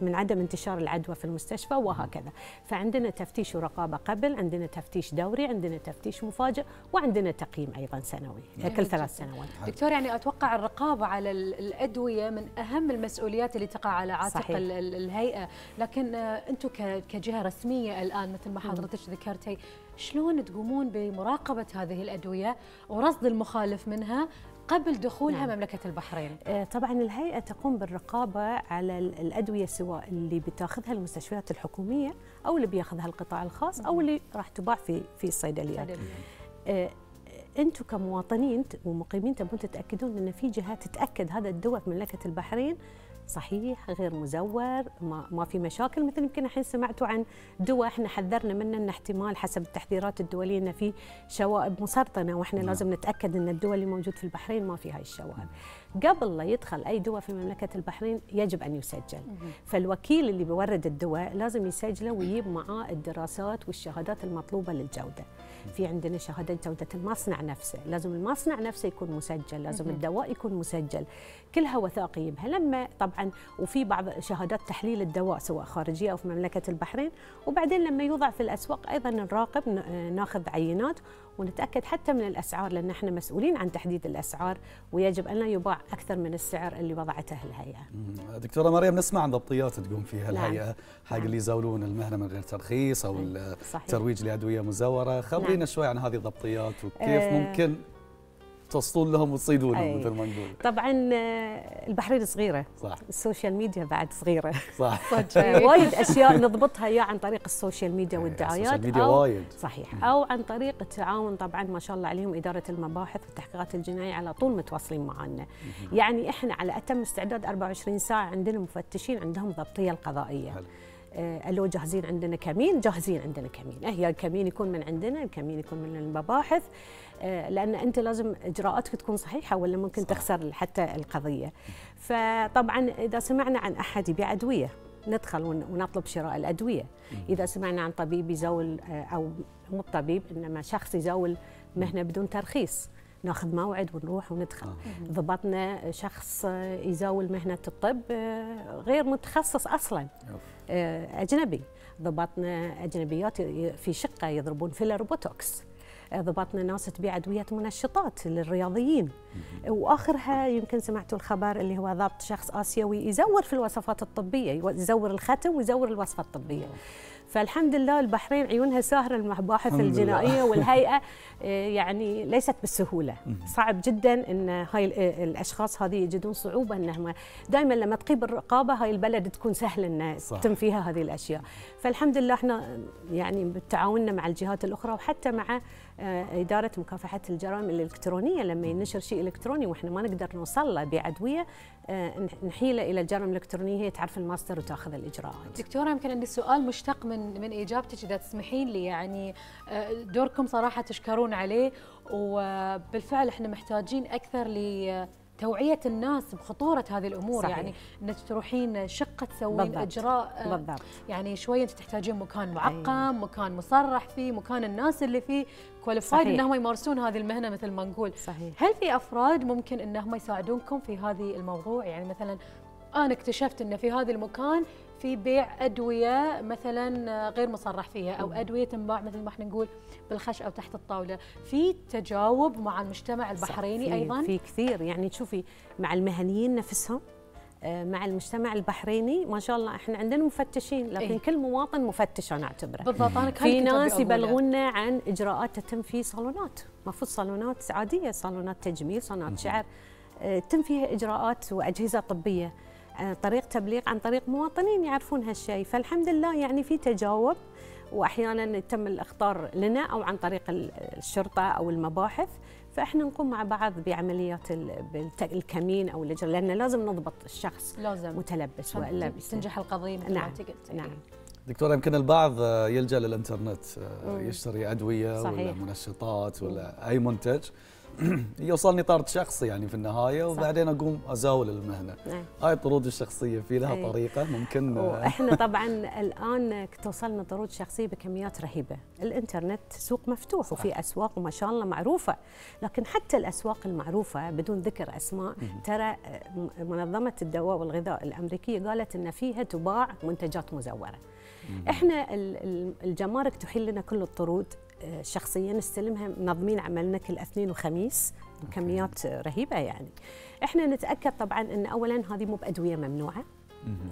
من عدم انتشار العدوى في المستشفى وهكذا فعندنا تفتيش ورقابه قبل عندنا تفتيش دوري عندنا تفتيش مفاجئ وعندنا تقييم أيضا سنوي كل ثلاث. سنوات دكتور يعني أتوقع الرقابة على ال- الأدوية من أهم المسؤوليات اللي تقع على عاتق صحيح. ال- ال- الهيئة لكن آه، أنتم كجهة رسمية الآن مثل ما حضرتك ذكرتي شلون تقومون بمراقبة هذه الأدوية ورصد المخالف منها قبل دخولها نعم. مملكة البحرين؟ آه، طبعا الهيئة تقوم بالرقابة على ال- الأدوية سواء اللي بتاخذها المستشفيات الحكومية أو اللي بياخذها القطاع الخاص أو اللي راح تباع في في الصيدليات. آه، أنتم كمواطنين ومقيمين تبون تتأكدون إن في جهات تتأكد هذا الدواء في مملكة البحرين صحيح غير مزور ما, ما في مشاكل مثل يمكن الحين سمعتوا عن دواء إحنا حذرنا منه إن احتمال حسب التحذيرات الدولية ان في شوائب مسرطنة وإحنا نعم. لازم نتأكد إن الدواء اللي موجود في البحرين ما في هاي الشوائب. قبل لا يدخل أي دواء في مملكة البحرين يجب أن يسجل. فالوكيل اللي بيورد الدواء لازم يسجله ويجيب معاه الدراسات والشهادات المطلوبة للجودة. في عندنا شهاده جودة المصنع نفسه. لازم المصنع نفسه يكون مسجل لازم. الدواء يكون مسجل. كلها وثائق يجيبها لما طبعا وفي بعض شهادات تحليل الدواء سواء خارجية أو في مملكة البحرين وبعدين لما يوضع في الأسواق أيضا نراقب ناخذ عينات ونتأكد حتى من الأسعار لأن إحنا مسؤولين عن تحديد الأسعار ويجب أن لا يباع أكثر من السعر اللي وضعته الهيئة مم. دكتورة مريم نسمع عن ضبطيات تقوم فيها نعم. الهيئة حق اللي يزاولون المهنة من غير ترخيص أو صحيح. الترويج لأدوية مزورة خبرينا نعم. شوي عن هذه الضبطيات وكيف آه. ممكن تصطون لهم وتصيدونهم أي. مثل ما نقول. طبعا آه، البحرين صغيرة. صح. ال social media بعد صغيرة. صح. [LAUGHS] وايد أشياء نضبطها يا عن طريق ال social media والدعايات ال social media وايد. صحيح. أو عن طريق التعاون طبعا ما شاء الله عليهم إدارة المباحث والتحقيقات الجنائية على طول متواصلين معنا يعني إحنا على أتم استعداد 24 ساعة عندنا مفتشين عندهم ضبطية القضائية. آه، ألو جاهزين عندنا كمين جاهزين عندنا كمين. هي الكمين يكون من عندنا الكمين يكون من المباحث. آه، لأن أنت لازم إجراءاتك تكون صحيحة ولا ممكن تخسر حتى القضية. فطبعا إذا سمعنا عن أحد يبيع أدوية ندخل ون- ونطلب شراء الأدوية. إذا سمعنا عن طبيب يزول آه، أو مو طبيب إنما شخص يزول مهنة بدون ترخيص. ناخذ موعد ونروح وندخل. ضبطنا شخص آه، يزاول مهنة الطب آه، غير متخصص أصلا. آه، أجنبي. ضبطنا أجنبيات في شقة يضربون filler Botox آه، ضبطنا ناس تبيع أدوية منشطات للرياضيين. وآخرها يمكن سمعتوا الخبر اللي هو ضبط شخص آسيوي يزور في الوصفات الطبية يزور الختم ويزور الوصفة الطبية. فالحمد لله البحرين عيونها ساهرة المباحث الحمد لله. الجنائية [LAUGHS] والهيئة آه، يعني ليست بالسهولة صعب جدا إن هاي آه، الأشخاص هذه يجدون صعوبة إنهم دائما لما تغيب الرقابة هاي البلد تكون سهل ان. تتم فيها هذه الأشياء فالحمد لله إحنا يعني بتعاوننا مع الجهات الأخرى وحتى مع إدارة مكافحة الجرائم الإلكترونية. لما ينشر شيء إلكتروني وإحنا ما نقدر نوصل له بعدوية آه، نح- نحيله إلى الجرائم الإلكترونية. هي تعرف الماستر وتأخذ الإجراءات. دكتورة يمكن عندي سؤال مشتق من من إجابتك إذا تسمحين لي. يعني آه، دوركم صراحة تشكرون عليه وبالفعل إحنا محتاجين أكثر لتوعيه الناس بخطورة هذه الأمور صحيح. يعني إنك تروحين شقة تسوين بالضبط. إجراء آه، بالضبط. يعني شوية أنت تحتاجين مكان معقم مكان مصرح فيه مكان الناس اللي فيه كواليفايد. إنهم يمارسون هذه المهنة مثل ما نقول صحيح هل في أفراد ممكن إنهم يساعدونكم في هذه الموضوع يعني مثلا أنا اكتشفت إن في هذا المكان في بيع أدوية مثلا غير مصرح فيها أو أدوية تنباع مثل ما إحنا نقول بالخش أو تحت الطاولة. في تجاوب مع المجتمع البحريني في أيضا؟ في كثير. يعني تشوفي مع المهنيين نفسهم آه، مع المجتمع البحريني ما شاء الله إحنا عندنا مفتشين لكن إيه. كل مواطن مفتش أنا أعتبره. بالضبط، أنا كان في ناس. يبلغونا عن إجراءات تتم في صالونات. المفروض صالونات عادية صالونات تجميل صالونات شعر. آه، تتم فيها إجراءات وأجهزة طبية. طريق تبليغ عن طريق مواطنين يعرفون هالشيء. فالحمد لله يعني في تجاوب وأحيانا يتم الإخطار لنا أو عن طريق ال- الشرطة أو المباحث. فإحنا نقوم مع بعض بعمليات الكمين أو الإجراء لأن لازم نضبط الشخص لازم. متلبس والا. تنجح القضية مثل ما نعم أنت نعم. دكتورة يمكن البعض آه، يلجأ للإنترنت آه،. يشتري أدوية ولا صحيح. منشطات ولا أي منتج. [CLEARS THROAT] يوصلني طرد شخصي يعني في النهاية وبعدين أقوم أزاول المهنة. نعم. هاي الطرود الشخصية في لها أي. طريقة ممكن. آه، وإحنا [LAUGHS] طبعا الآن توصلنا طرود شخصية بكميات رهيبة، الإنترنت سوق مفتوح صح. وفي أسواق وما شاء الله معروفة، لكن حتى الأسواق المعروفة بدون ذكر أسماء ترى م- منظمة الدواء والغذاء الأمريكية قالت إن فيها تباع منتجات مزورة. إحنا ال- ال- الجمارك تحيل لنا كل الطرود. آه، شخصيا نستلمها منظمين عملنا كل اثنين وخميس بكميات رهيبة يعني. إحنا نتأكد طبعا إن اولا هذه مو بأدوية ممنوعة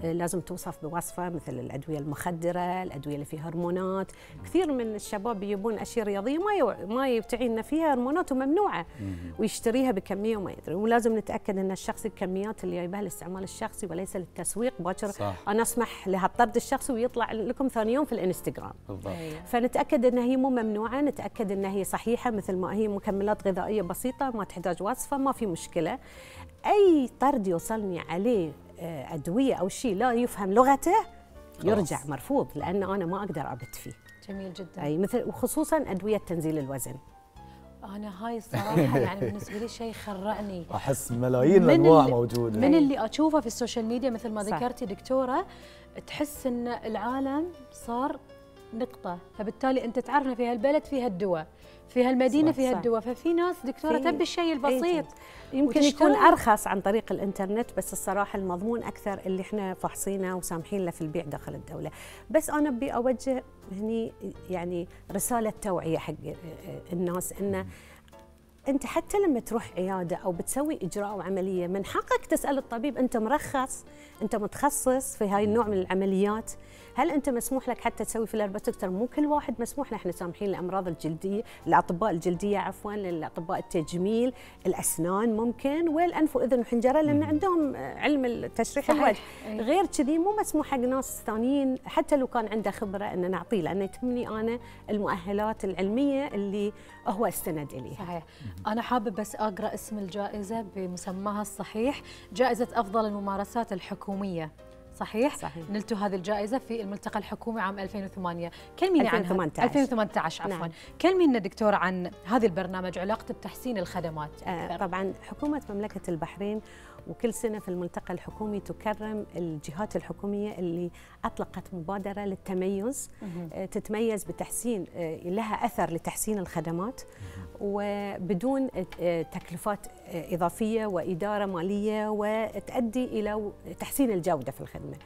لازم توصف بوصفة مثل الأدوية المخدرة، الأدوية اللي فيها هرمونات، كثير من الشباب يبون أشياء رياضية ما يو... ما يبتعي ان فيها هرمونات وممنوعة. ويشتريها بكمية وما يدري، ولازم نتأكد إن الشخص الكميات اللي جايبها للاستعمال الشخصي وليس للتسويق باكر. أنا أسمح لها الطرد الشخصي ويطلع لكم ثاني يوم في الإنستغرام. بالضبط. فنتأكد إن هي مو ممنوعة. نتأكد إن هي صحيحة مثل ما هي مكملات غذائية بسيطة ما تحتاج وصفة ما في مشكلة. أي طرد يوصلني عليه أدوية أو شيء لا يفهم لغته يرجع مرفوض لأن أنا ما أقدر أبت فيه. جميل جدا. أي مثل وخصوصا أدوية تنزيل الوزن. أنا هاي الصراحه [LAUGHS] يعني بالنسبة لي شيء خرعني أحس ملايين اللي- موجودة. من اللي أشوفه في السوشيال ميديا مثل ما صح. ذكرتي دكتورة تحس إن العالم صار نقطة فبالتالي أنت تعرف إن في هالبلد فيها الدواء في هالمدينة صح، فيها صح. الدواء ففي ناس دكتورة في- تبي الشيء البسيط يمكن يكون. أرخص عن طريق الإنترنت بس الصراحة المضمون أكثر اللي إحنا فاحصينه وسامحين له في البيع داخل الدولة. بس أنا أبي أوجه هني يعني رسالة توعية حق الناس انه أنت حتى لما تروح عيادة أو بتسوي إجراء أو عمليه من حقك تسأل الطبيب أنت مرخص أنت متخصص في هاي النوع من العمليات. هل أنت مسموح لك حتى تسوي filler Botox مو كل واحد مسموح له إحنا سامحين الامراض الجلدية الاطباء الجلدية عفوا للأطباء التجميل الأسنان ممكن والأنف وأذن وحنجرة لأن عندهم علم التشريح. الوجه. أي. غير كذي مو مسموح حق ناس ثانيين حتى لو كان عنده خبرة ان نعطيه لأن تهمني أنا المؤهلات العلمية اللي هو استند إليها. صحيح. أنا حابب بس أقرأ اسم الجائزة بمسماها الصحيح جائزة أفضل الممارسات الحكومية. صحيح؟ صحيح. نلتوا هذه الجائزة في الملتقى الحكومي عام 2008 كلميني عنها 2018. 2018 عفوا نعم. كلمينا دكتورة عن هذا البرنامج وعلاقته بتحسين الخدمات آه، طبعا حكومة مملكة البحرين وكل سنة في الملتقى الحكومي تكرم الجهات الحكومية اللي أطلقت مبادرة للتميز. آه، تتميز بتحسين آه، لها أثر لتحسين الخدمات. وبدون آه، تكلفات إضافية وإدارة مالية وتؤدي إلى تحسين الجودة في الخدمة.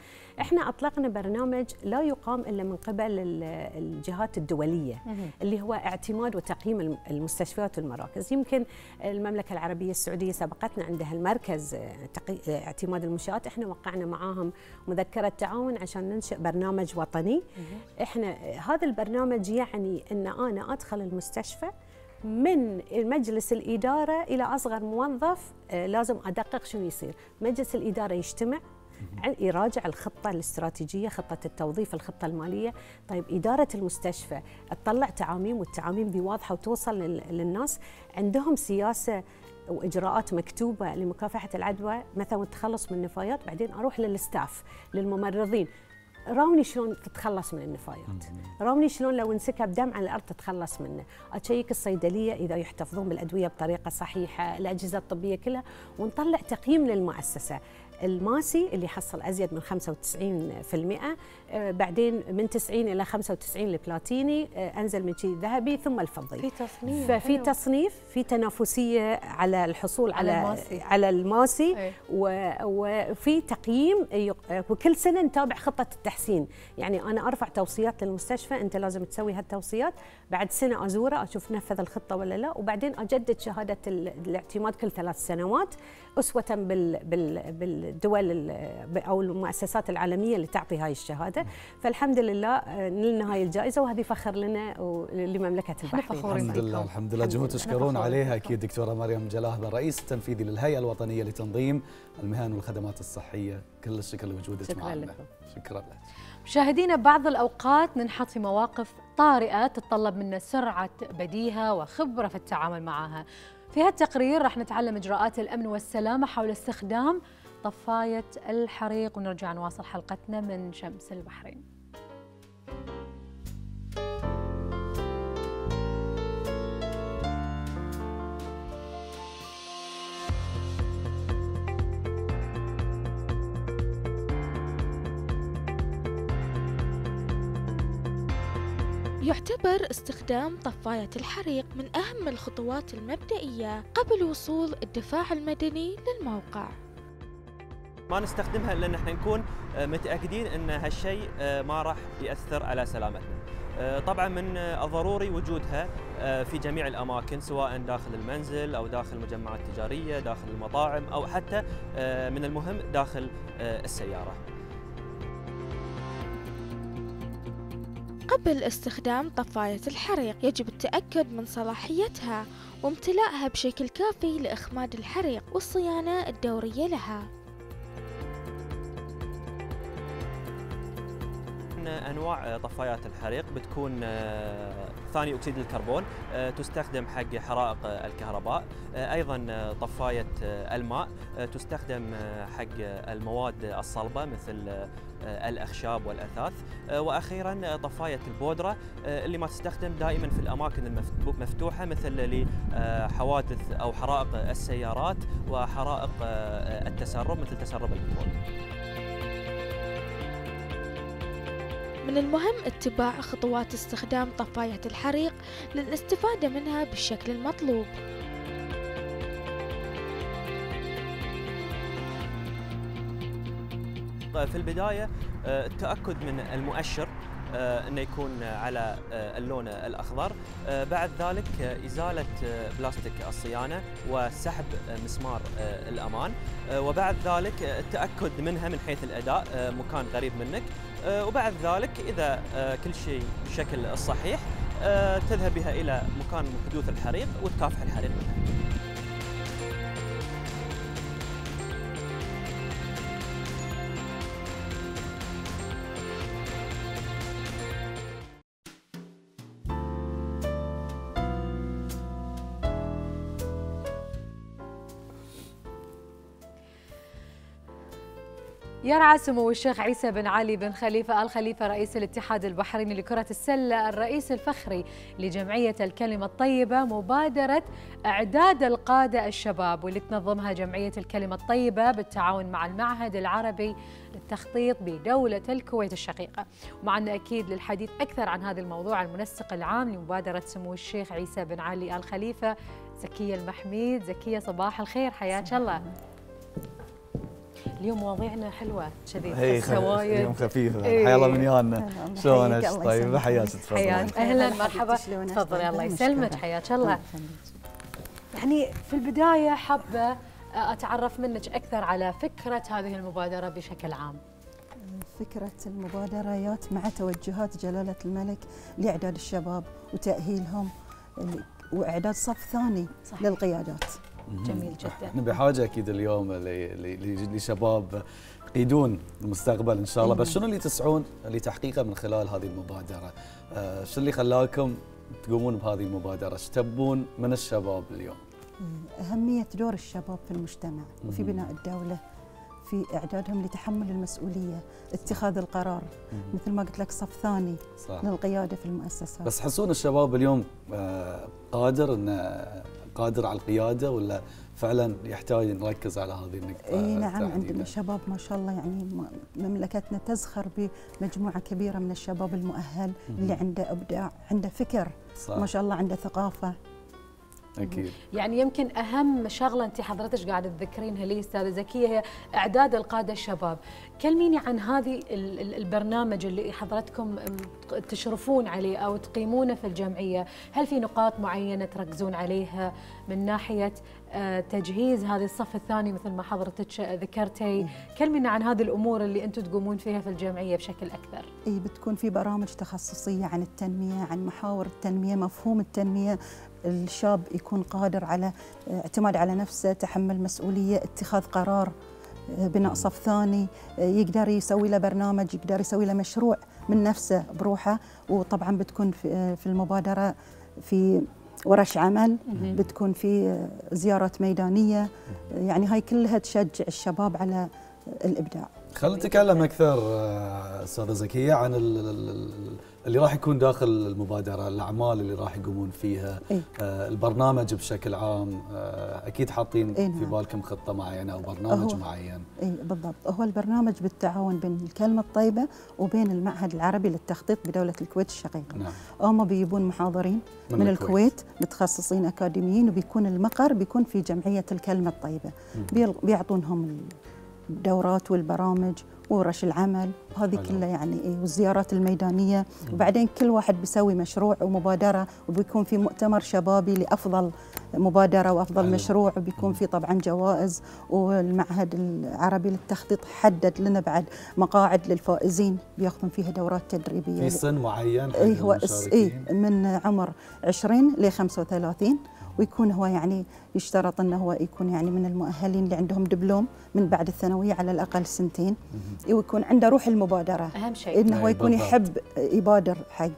إحنا أطلقنا برنامج لا يقام إلا من قبل ال- الجهات الدولية اللي هو اعتماد وتقييم الم- المستشفيات والمراكز. يمكن المملكة العربية السعودية سبقتنا عندها المركز آه، آه، اعتماد المنشآت. إحنا وقعنا معاهم مذكرة تعاون عشان ننشئ برنامج وطني. إحنا آه، هذا البرنامج يعني إن أنا أدخل المستشفى من مجلس الإدارة إلى أصغر موظف لازم أدقق شنو يصير. مجلس الإدارة يجتمع يراجع الخطة الاستراتيجية خطة التوظيف الخطة المالية. طيب إدارة المستشفى تطلع تعاميم والتعاميم دي واضحة وتوصل لل- للناس. عندهم سياسة وإجراءات مكتوبة لمكافحة العدوى مثلا التخلص من النفايات بعدين أروح للستاف للممرضين. راوني شلون تتخلص من النفايات؟ راوني شلون لو انسكب دم على الأرض تتخلص منه؟ اشيك الصيدلية إذا يحتفظون بالأدوية بطريقة صحيحة الأجهزة الطبية كلها ونطلع تقييم للمؤسسة. الماسي اللي حصل أزيد من 95% آه، بعدين من 90 إلى 95 البلاتيني آه، أنزل من شيء ذهبي ثم الفضي في تصنيف ففي حلو. تصنيف في تنافسية على الحصول على على الماسي. على الماسي إيه. و- وفي تقييم وكل سنة نتابع خطة التحسين يعني أنا أرفع توصيات للمستشفى أنت لازم تسوي هالتوصيات بعد سنة أزوره أشوف نفذ الخطة ولا لا وبعدين أجدد شهادة ال- الاعتماد كل ثلاث سنوات أسوة بال بال ال- أو المؤسسات العالمية اللي تعطي هاي الشهادة. فالحمد لله آه، نلنا هاي الجائزة وهذه فخر لنا ولمملكه البحرين. الحمد لله الحمد لله. جهود تشكرون عليها أكيد دكتورة مريم جلاهبة الرئيس التنفيذي للهيئة الوطنية لتنظيم المهن والخدمات الصحية. كل الشكر لوجودك شكراً معنا. لكم. شكرا لك. مشاهدينا بعض الأوقات ننحط في مواقف طارئة تتطلب منا سرعة بديهة وخبرة في التعامل معها. في هالتقرير راح نتعلم إجراءات الأمن والسلامة حول استخدام طفاية الحريق. ونرجع نواصل حلقتنا من شمس البحرين. يعتبر استخدام طفاية الحريق من أهم الخطوات المبدئية قبل وصول الدفاع المدني للموقع. ما نستخدمها إلا إن إحنا نكون آه، متأكدين إن هالشيء آه، ما راح يأثر على سلامتنا. آه، طبعا من الضروري وجودها في جميع الأماكن سواء داخل المنزل أو داخل المجمعات التجارية، داخل المطاعم أو حتى من المهم داخل السيارة. قبل استخدام طفاية الحريق يجب التأكد من صلاحيتها وامتلاءها بشكل كافي لإخماد الحريق والصيانة الدورية لها من أنواع طفايات الحريق بتكون آه، ثاني أكسيد الكربون آه، تستخدم حق حرائق الكهرباء آه، أيضا طفاية الماء تستخدم حق المواد الصلبة مثل الأخشاب والأثاث وأخيرا طفاية البودرة اللي ما تستخدم دائما في الأماكن المفتوحه مثل لحوادث أو حرائق السيارات وحرائق التسرب مثل تسرب البترول. من المهم اتباع خطوات استخدام طفاية الحريق للاستفادة منها بالشكل المطلوب. في البداية آه، التأكد من المؤشر إنه يكون على آه، اللون الأخضر. آه، بعد ذلك آه، إزالة آه، بلاستيك الصيانة وسحب آه، مسمار آه، الأمان. آه، وبعد ذلك آه، التأكد منها من حيث الأداء آه، مكان قريب منك. آه، وبعد ذلك إذا آه، كل شيء بالشكل الصحيح آه، تذهب بها إلى مكان حدوث الحريق وتكافح الحريق. منها. يرعى سمو الشيخ عيسى بن علي بن خليفة آل خليفة رئيس الاتحاد البحريني لكرة السلة الرئيس الفخري لجمعية الكلمة الطيبة مبادرة إعداد القادة الشباب واللي تنظمها جمعية الكلمة الطيبة بالتعاون مع المعهد العربي للتخطيط بدولة الكويت الشقيقة. ومعنا أكيد للحديث أكثر عن هذا الموضوع المنسق العام لمبادرة سمو الشيخ عيسى بن علي آل خليفة زكية المحميد. زكية صباح الخير. حياك الله. اليوم مواضيعنا حلوة كذي وايد اليوم خفيفة إيه. حيا الله من يانا شلونك طيب. حياك تفضل حياك أهلا مرحبا شلونك؟ تفضلي الله؟ يسلمك. حياك الله يعني في البداية حابة أتعرف منك أكثر على فكرة هذه المبادرة بشكل عام فكرة المبادرات مع توجهات جلالة الملك لإعداد الشباب وتأهيلهم وإعداد صف ثاني صح. للقيادات جميل جدا إحنا بحاجة أكيد اليوم لشباب يقيدون المستقبل إن شاء الله بس شنو اللي تسعون لتحقيقه من خلال هذه المبادرة؟ آه، شو اللي خلاكم تقومون بهذه المبادرة؟ إيش تبون من الشباب اليوم؟ أهمية دور الشباب في المجتمع وفي. بناء الدولة في إعدادهم لتحمل المسؤولية اتخاذ القرار. مثل ما قلت لك صف ثاني صح. للقيادة في المؤسسات بس تحسون الشباب اليوم آه، قادر انه قادر على القيادة ولا فعلا يحتاج نركز على هذه النقطة إي نعم؟ عندنا شباب ما شاء الله يعني مملكتنا تزخر بمجموعة كبيرة من الشباب المؤهل اللي عنده أبداع عنده فكر صح. ما شاء الله عنده ثقافة أكيد. يعني يمكن أهم شغلة أنت حضرتك قاعدة تذكرينها لي أستاذة زكية هي إعداد القادة الشباب. كلميني عن هذه ال- ال- البرنامج اللي حضرتكم تشرفون عليه أو تقيمونه في الجمعية. هل في نقاط معينة تركزون عليها من ناحية آه، تجهيز هذا الصف الثاني مثل ما حضرتك ذكرتي؟ كلمينا عن هذه الأمور اللي أنتم تقومون فيها في الجمعية بشكل أكثر. إي بتكون في برامج تخصصية عن التنمية عن محاور التنمية مفهوم التنمية الشاب يكون قادر على اعتماد على نفسه تحمل مسؤولية اتخاذ قرار آه، بناء صف ثاني آه، يقدر يسوي له برنامج يقدر يسوي له مشروع من نفسه بروحه. وطبعا بتكون في آه، في المبادرة في ورش عمل. بتكون في آه، زيارات ميدانية. آه، يعني هاي كلها تشجع الشباب على آه، الإبداع. خلينا نتكلم أكثر آه، أستاذة زكية عن ال- ال- ال- اللي راح يكون داخل المبادرة، الأعمال اللي راح يقومون فيها، إيه. آه، البرنامج بشكل عام، آه، أكيد حاطين إيه في نعم. بالكم خطة معينة أو برنامج معين. إي بالضبط هو البرنامج بالتعاون بين الكلمة الطيبة وبين المعهد العربي للتخطيط بدولة الكويت الشقيقة نعم. هم بيجيبون محاضرين من من, الكويت. الكويت. متخصصين أكاديميين وبيكون المقر بيكون في جمعية الكلمة الطيبة بيعطونهم الدورات والبرامج ورش العمل وهذه. كلها يعني إيه والزيارات الميدانية وبعدين كل واحد بيسوي مشروع ومبادرة وبيكون في مؤتمر شبابي لأفضل مبادرة وأفضل حلو. مشروع وبيكون في طبعا جوائز والمعهد العربي للتخطيط حدد لنا بعد مقاعد للفائزين بياخذون فيها دورات تدريبية في سن معين اي هو المشاركين؟ من عمر 20 ل 35 ويكون هو يعني يشترط أنه هو يكون يعني من المؤهلين اللي عندهم دبلوم من بعد الثانوية على الأقل سنتين. ويكون عنده روح المبادرة. أهم شيء. إنه هو يكون. يحب يبادر حق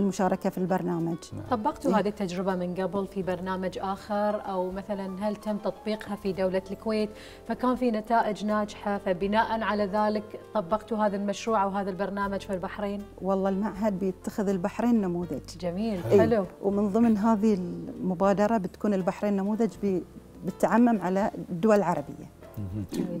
المشاركة في البرنامج طبقتوا إيه. هذه التجربة من قبل في برنامج آخر أو مثلا هل تم تطبيقها في دولة الكويت فكان في نتائج ناجحة فبناء على ذلك طبقتوا هذا المشروع أو هذا البرنامج في البحرين والله المعهد بيتخذ البحرين نموذج جميل إيه. حلو ومن ضمن هذه المبادرة بتكون البحرين نموذج بي- بالتعمم على الدول العربية.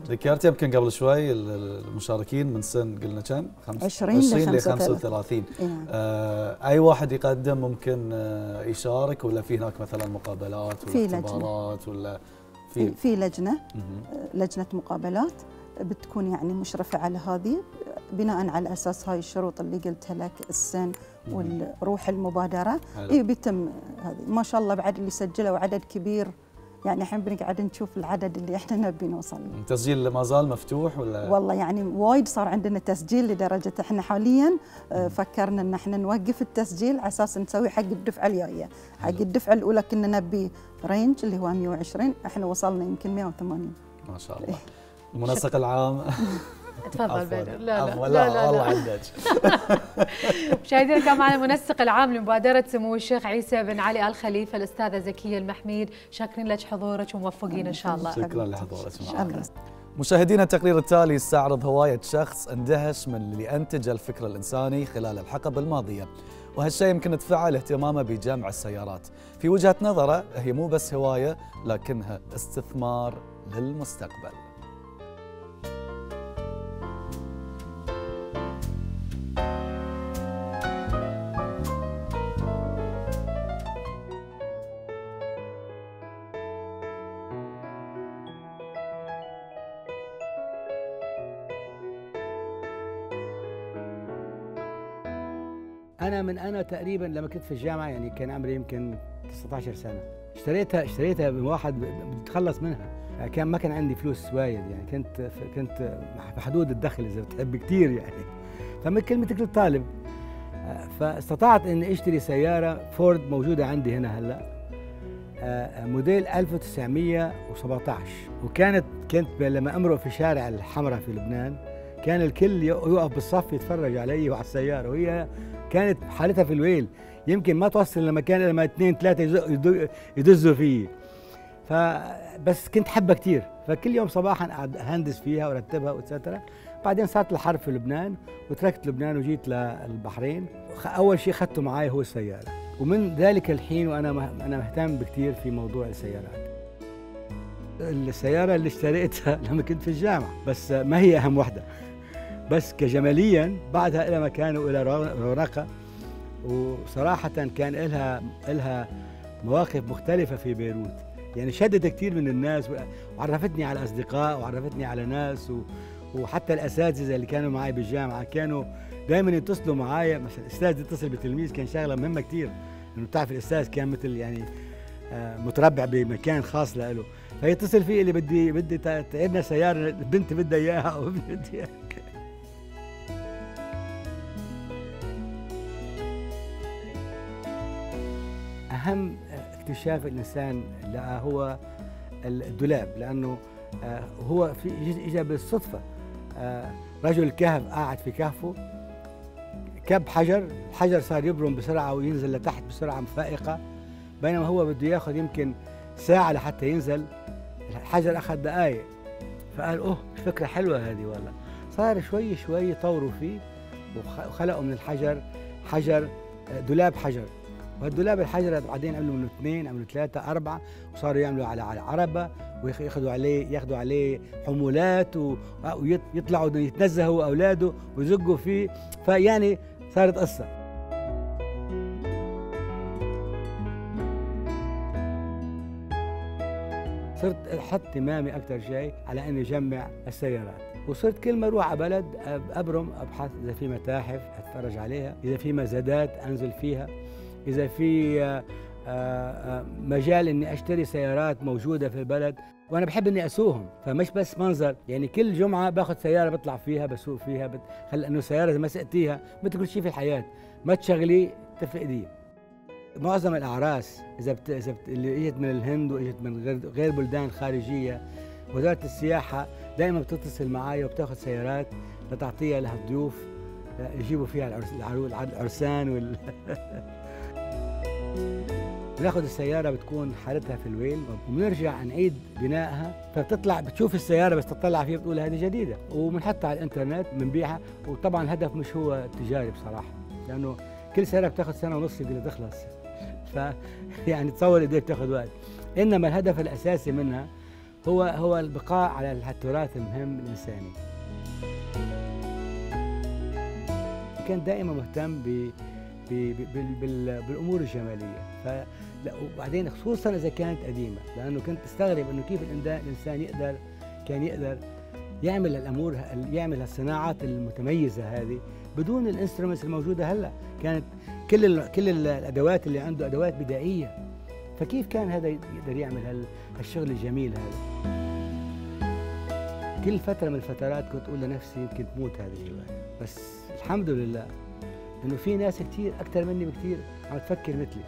ذكرت يمكن قبل شوي ال- ال- المشاركين من سن قلنا كم؟ خمس- 20 ل 20 ل 35. 35 إيه نعم. آه أي واحد يقدم ممكن آه يشارك ولا في هناك مثلا مقابلات ولا في لجنة. اختبارات ولا في في في لجنة مهم. لجنة مقابلات بتكون يعني مشرفة على هذه بناء على أساس هاي الشروط اللي قلتها لك السن والروح المبادرة. اي بيتم هذه ما شاء الله بعد اللي سجلوا عدد كبير يعني الحين بنقعد نشوف العدد اللي إحنا نبي نوصل. له التسجيل ما زال مفتوح ولا؟ والله يعني وايد صار عندنا تسجيل لدرجة إحنا حاليا آه، فكرنا إن إحنا نوقف التسجيل على أساس نسوي حق الدفعة الجاية. حق الدفعة الأولى كنا نبي رينج اللي هو 120 إحنا وصلنا يمكن 180 ما شاء الله. المنسق العام. [LAUGHS] تفضل. بدر. لا لا. لا لا, والله لا. عندك [LAUGHS] مشاهدينا كان معنا المنسق العام لمبادرة سمو الشيخ عيسى بن علي آل خليفة الأستاذة زكية المحميد. شاكرين لك حضورك وموفقين إن شاء الله. شكرا لحضورك ان شاء معنا الله مشاهدينا التقرير التالي يستعرض هواية شخص اندهش من اللي أنتج الفكر الإنساني خلال الحقب الماضية وهالشيء يمكن تفعل اهتمامه بجمع السيارات. في وجهة نظره هي مو بس هواية لكنها استثمار للمستقبل. تقريبا لما كنت في الجامعة يعني كان عمري يمكن 19 سنة. اشتريتها اشتريتها واحد بتخلص منها. كان ما كان عندي فلوس وايد يعني كنت كنت بحدود الدخل إذا بتحب كثير يعني. فمن كلمتك للطالب فاستطعت إني أشتري سيارة فورد موجودة عندي هنا هلأ آه، موديل 1917 وكانت كنت لما أمرق في شارع الحمراء في لبنان كان الكل يوقف بالصف يتفرج علي وعلى السيارة وهي كانت حالتها في الويل. يمكن ما توصل لمكان لما اثنين ثلاثة يدزوا فيه. فبس كنت حبها كثير فكل يوم صباحا قاعد أهندس فيها وأرتبها واتسترا بعدين صارت الحرب في لبنان وتركت لبنان وجيت للبحرين. أول شيء أخذته معي هو السيارة. ومن ذلك الحين وأنا أنا مهتم بكثير في موضوع السيارات. السيارة اللي اشتريتها [LAUGHS] لما كنت في الجامعة بس ما هي أهم وحده بس كجماليا بعدها لها مكان والى رونقها وصراحة كان لها لها مواقف مختلفة في بيروت. يعني شدت كثير من الناس وعرفتني على اصدقاء وعرفتني على ناس وحتى الأساتذة اللي كانوا معي بالجامعة كانوا دائما يتصلوا معي مثلا الأستاذ يتصل بتلميذ كان شغلة مهمة كثير إنه بتعرف الأستاذ كان مثل يعني آه، متربع بمكان خاص له فيتصل فيه اللي بدي بدي تعيرنا سيارة بنتي بدها أو ابني بدي اياها [LAUGHS] أهم اكتشاف الإنسان لقى هو الدولاب لأنه آه، هو في اجى بالصدفة. آه، رجل كهف قاعد في كهفه كب حجر الحجر صار يبرم بسرعة وينزل لتحت بسرعة فائقة بينما هو بده ياخذ يمكن ساعة لحتى ينزل. الحجر أخذ دقائق فقال أوه فكرة حلوة هذه والله. صار شوي شوي يطوروا فيه وخلقوا من الحجر حجر آه، دولاب حجر. وهالدولاب الحجر بعدين عملوا منه اثنين عملوا ثلاثة أربعة وصاروا يعملوا على على عربة وياخذوا عليه ياخذوا عليه حمولات ويطلعوا يتنزهوا أولاده ويزقوا فيه. فيعني صارت قصة. صرت أحط إمامي أكثر شيء على إني أجمع السيارات. وصرت كل ما أروح على بلد أبرم أبحث إذا في متاحف أتفرج عليها إذا في مزادات أنزل فيها. إذا في آه، آه، مجال إني أشتري سيارات موجودة في البلد وأنا بحب إني أسوقهم فمش بس منظر يعني كل جمعة باخذ سيارة بطلع فيها بسوق فيها بت... إنه سيارة اذا ما سقتيها مثل كل شيء في الحياة ما تشغلي تفقديه معظم الأعراس إذا بت... إذا بت... اللي إجت من الهند وإجت من غير غير بلدان خارجية وزارة السياحة دائما بتتصل معي وبتاخذ سيارات لتعطيها لهالضيوف يجيبوا فيها العرسان وال [LAUGHS] بناخذ السيارة بتكون حالتها في الويل وبنرجع نعيد بنائها فبتطلع بتشوف السيارة بس تطلع فيها بتقول هذه جديدة وبنحطها على الإنترنت بنبيعها وطبعا الهدف مش هو تجاري بصراحة لأنه كل سيارة بتاخذ سنة ونص بدها تخلص ف [LAUGHS] يعني تصور قد بتاخذ وقت. إنما الهدف الأساسي منها هو هو البقاء على التراث المهم الإنساني. كان دائما مهتم ب بالأمور الجمالية. ف وبعدين خصوصا إذا كانت قديمة لأنه كنت أستغرب إنه كيف الانسان يقدر كان يقدر يعمل الأمور يعمل الصناعات المتميزة هذه بدون الإنسترومنتس الموجودة هلأ. كانت كل كل الأدوات اللي عنده أدوات بدائية. فكيف كان هذا يقدر يعمل هالشغل الجميل هذا؟ كل فترة من الفترات كنت أقول لنفسي يمكن تموت هذه الهوايه بس الحمد لله انه في ناس كثير أكثر مني بكثير عم تفكر مثلي.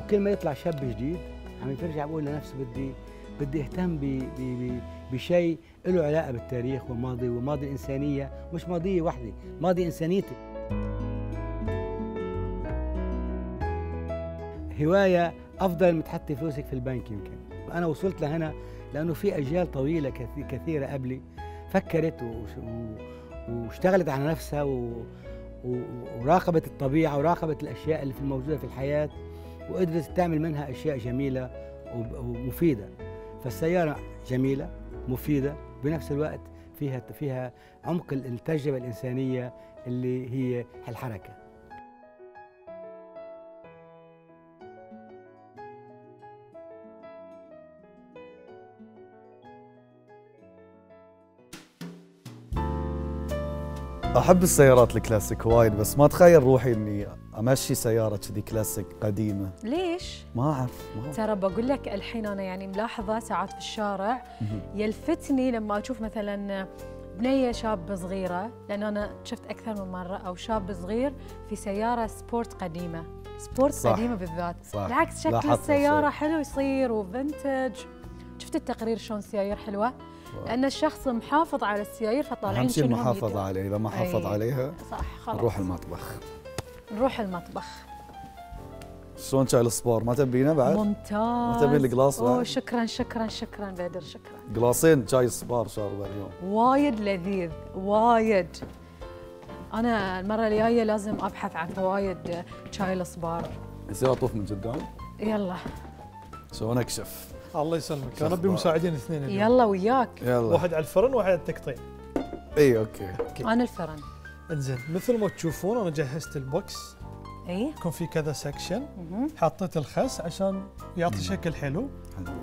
وكل ما يطلع شاب جديد عم يرجع بقول لنفسه بدي بدي أهتم بشيء له علاقة بالتاريخ والماضي وماضي الانسانيه مش ماضية وحدة ماضي إنسانيتي. هواية أفضل من تحطي فلوسك في البنك يمكن. أنا وصلت لهنا لأنه في أجيال طويلة كثيرة قبلي فكرت واشتغلت على نفسها وراقبت الطبيعة وراقبت الأشياء اللي في الموجودة في الحياة وقدرت تعمل منها أشياء جميلة ومفيدة. فالسيارة جميلة مفيدة بنفس الوقت فيها فيها عمق التجربة الإنسانية اللي هي الحركة. أحب السيارات الكلاسيك وايد بس ما أتخيل روحي إني أمشي سيارة كذي كلاسيك قديمة ليش؟ ما أعرف ما أعرف. ترى بقول لك الحين أنا يعني ملاحظة ساعات في الشارع يلفتني لما أشوف مثلا بنية شاب صغيرة لأن أنا شفت أكثر من مرة أو شاب صغير في سيارة sport قديمة sport صح. قديمة بالذات صح. بالعكس شكل السيارة. حلو يصير و vintage شفت التقرير شلون السيايير حلوة لأن الشخص محافظ على السيايير فطالعين شنو يدوا. عليه إذا ما حافظ. عليها صح خلاص. نروح المطبخ. نروح المطبخ. شلون شاي الصبور ما تبينه بعد؟ ممتاز. ما تبين القلاص أوه بعد؟ شكرا شكرا شكرا بدر شكرا. قلاصين شاي الصبار شاربه اليوم. وايد لذيذ وايد. أنا المرة الجاية لازم أبحث عن فوايد شاي الصبار. يصير أطوف من قدام يلا. شلون أكشف؟ الله يسلمك. يا ربي؟ مساعدين اثنين اليوم. يلا وياك. يلا. واحد على الفرن وواحد على التقطيع. إي okay. أنا الفرن. إنزين مثل ما تشوفون أنا جهزت ال box. إي. يكون في كذا section. حطيت الخس عشان يعطي شكل حلو.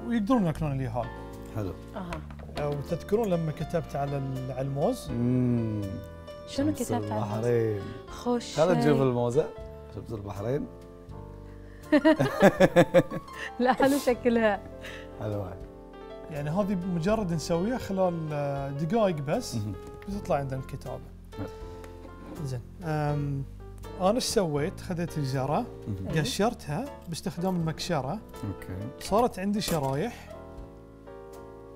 ويقدرون ياكلون اليهال حلو. أها. وتذكرون لما كتبت على على الموز؟ امم شنو كتبت على الموز؟ البحرين. خوش نشوف شيء. الموزه شمس البحرين. [LAUGHS] لا حلو شكلها. حلوة يعني هذه مجرد نسويها خلال آه، دقائق بس بتطلع عندنا الكتابة. زين. أم، أنا إيش سويت؟ خذيت الجزرة مم. قشرتها باستخدام المقشرة okay. صارت عندي شرايح.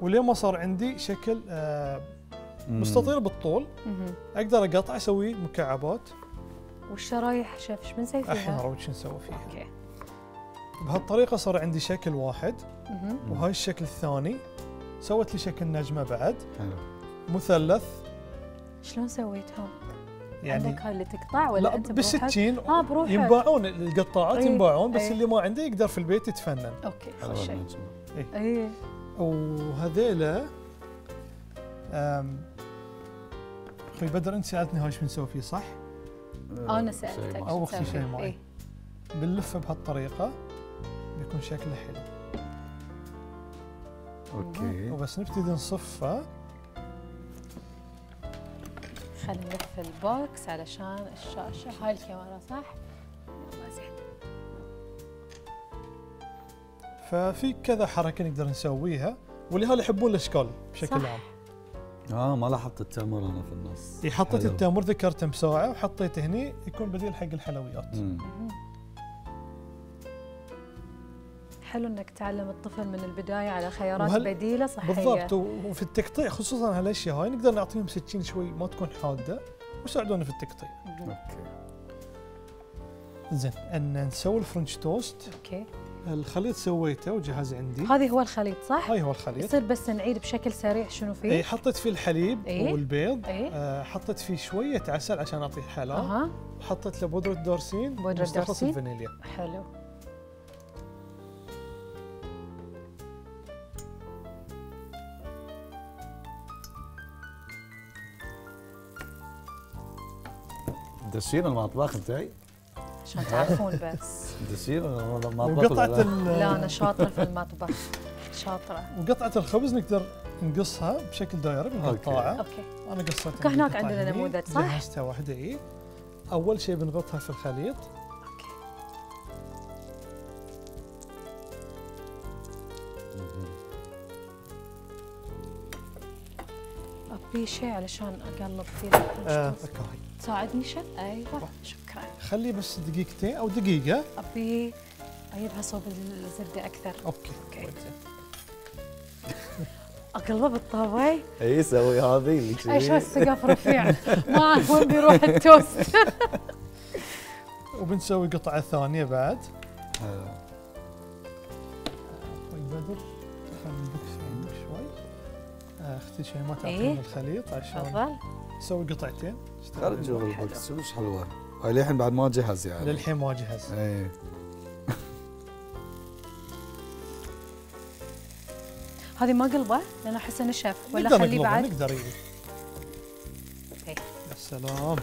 ولين ما صار عندي شكل آه،. مستطيل بالطول. أقدر أقطع أسوي مكعبات. والشرايح شيف إيش بنسوي الحين فيها؟ ارويك شو نسوي فيها؟ okay. بهالطريقة صار عندي شكل واحد. وهاي الشكل الثاني سوت لي شكل نجمة بعد حلو مثلث شلون سويتهم؟ يعني عندك هاي اللي تقطع ولا لا أنت بروحك؟ بالسكين آه بروحك ينباعون القطاعات إيه، ينباعون بس إيه. اللي ما عنده يقدر في البيت يتفنن okay خوش شيء. اي وهذيلا أم، أخوي بدر أنت سألتني هاي إيش بنسوي فيه صح؟ أنا سألتك أو أختي شيماء إيه. بنلفه بهالطريقة بيكون شكله حلو. okay. وبس نبتدي نصفه خلينا نلف ال box علشان الشاشة. هاي الكاميرا صح؟ زين ففي كذا حركة نقدر نسويها واليهال يحبون الإشكال بشكل صح. عام. آه ما لاحظت التمر أنا في النص. إي حطيت. التمر ذكرته بساعه وحطيته هني يكون بديل حق الحلويات. مم. حلو إنك تعلم الطفل من البداية على خيارات وهل- بديلة صحية. بالضبط وفي التقطيع خصوصا هالأشياء هاي نقدر نعطيهم سكين شوي ما تكون حادة ويساعدونا في التقطيع. أوكي. زين أن نسوي ال French toast. okay. الخليط سويته وجهاز عندي. هذه هو الخليط صح؟ هاي هو الخليط. يصير بس نعيد بشكل سريع شنو فيه؟ اي حطيت فيه الحليب إيه. والبيض. إيه. آه حطيت فيه شوية عسل عشان أعطيه حلا. أها. حطيت له بودرة دورسين بودرة دورسين. الفانيليا. حلو. دشين المطبخ انتي عشان تعرفون بس. دشين المطبخ وقطعه ولا لا؟ ال- لا أنا شاطرة في المطبخ. شاطرة. وقطعة الخبز نقدر نقصها بشكل دائري بالقطاعه okay. أنا قصيتها okay هناك عندنا نموذج صح؟ جهزتها واحدة اي أول شيء بنغطها في الخليط. أبي شيء علشان أقلب فيه. آه، تساعدني شيماء؟ أيوه شكرا. خلي بس دقيقتين أو دقيقة. أبي أجيبها صوب الزبدة أكثر. okay. okay. [LAUGHS] اقلبها بالطاوه إي سوي هذه اللي كذي. إيش هالسقف رفيع. [LAUGHS] ما أعرف وين بيروح التوست. [LAUGHS] وبنسوي قطعة ثانية بعد. طيب بدر. خلي ال box عندك شوي. آه، أختي شيماء إيه؟ تعطيني الخليط عشان تفضل. نسوي قطعتين. ال box شوف إيش حلوة هاي للحين بعد ما جهز يعني. للحين ما جهز. اي [LAUGHS] هذه ما قلبة؟ لأن احسه نشف ولا نقدر خليه بعد؟ نقدر. إيه. يا سلام.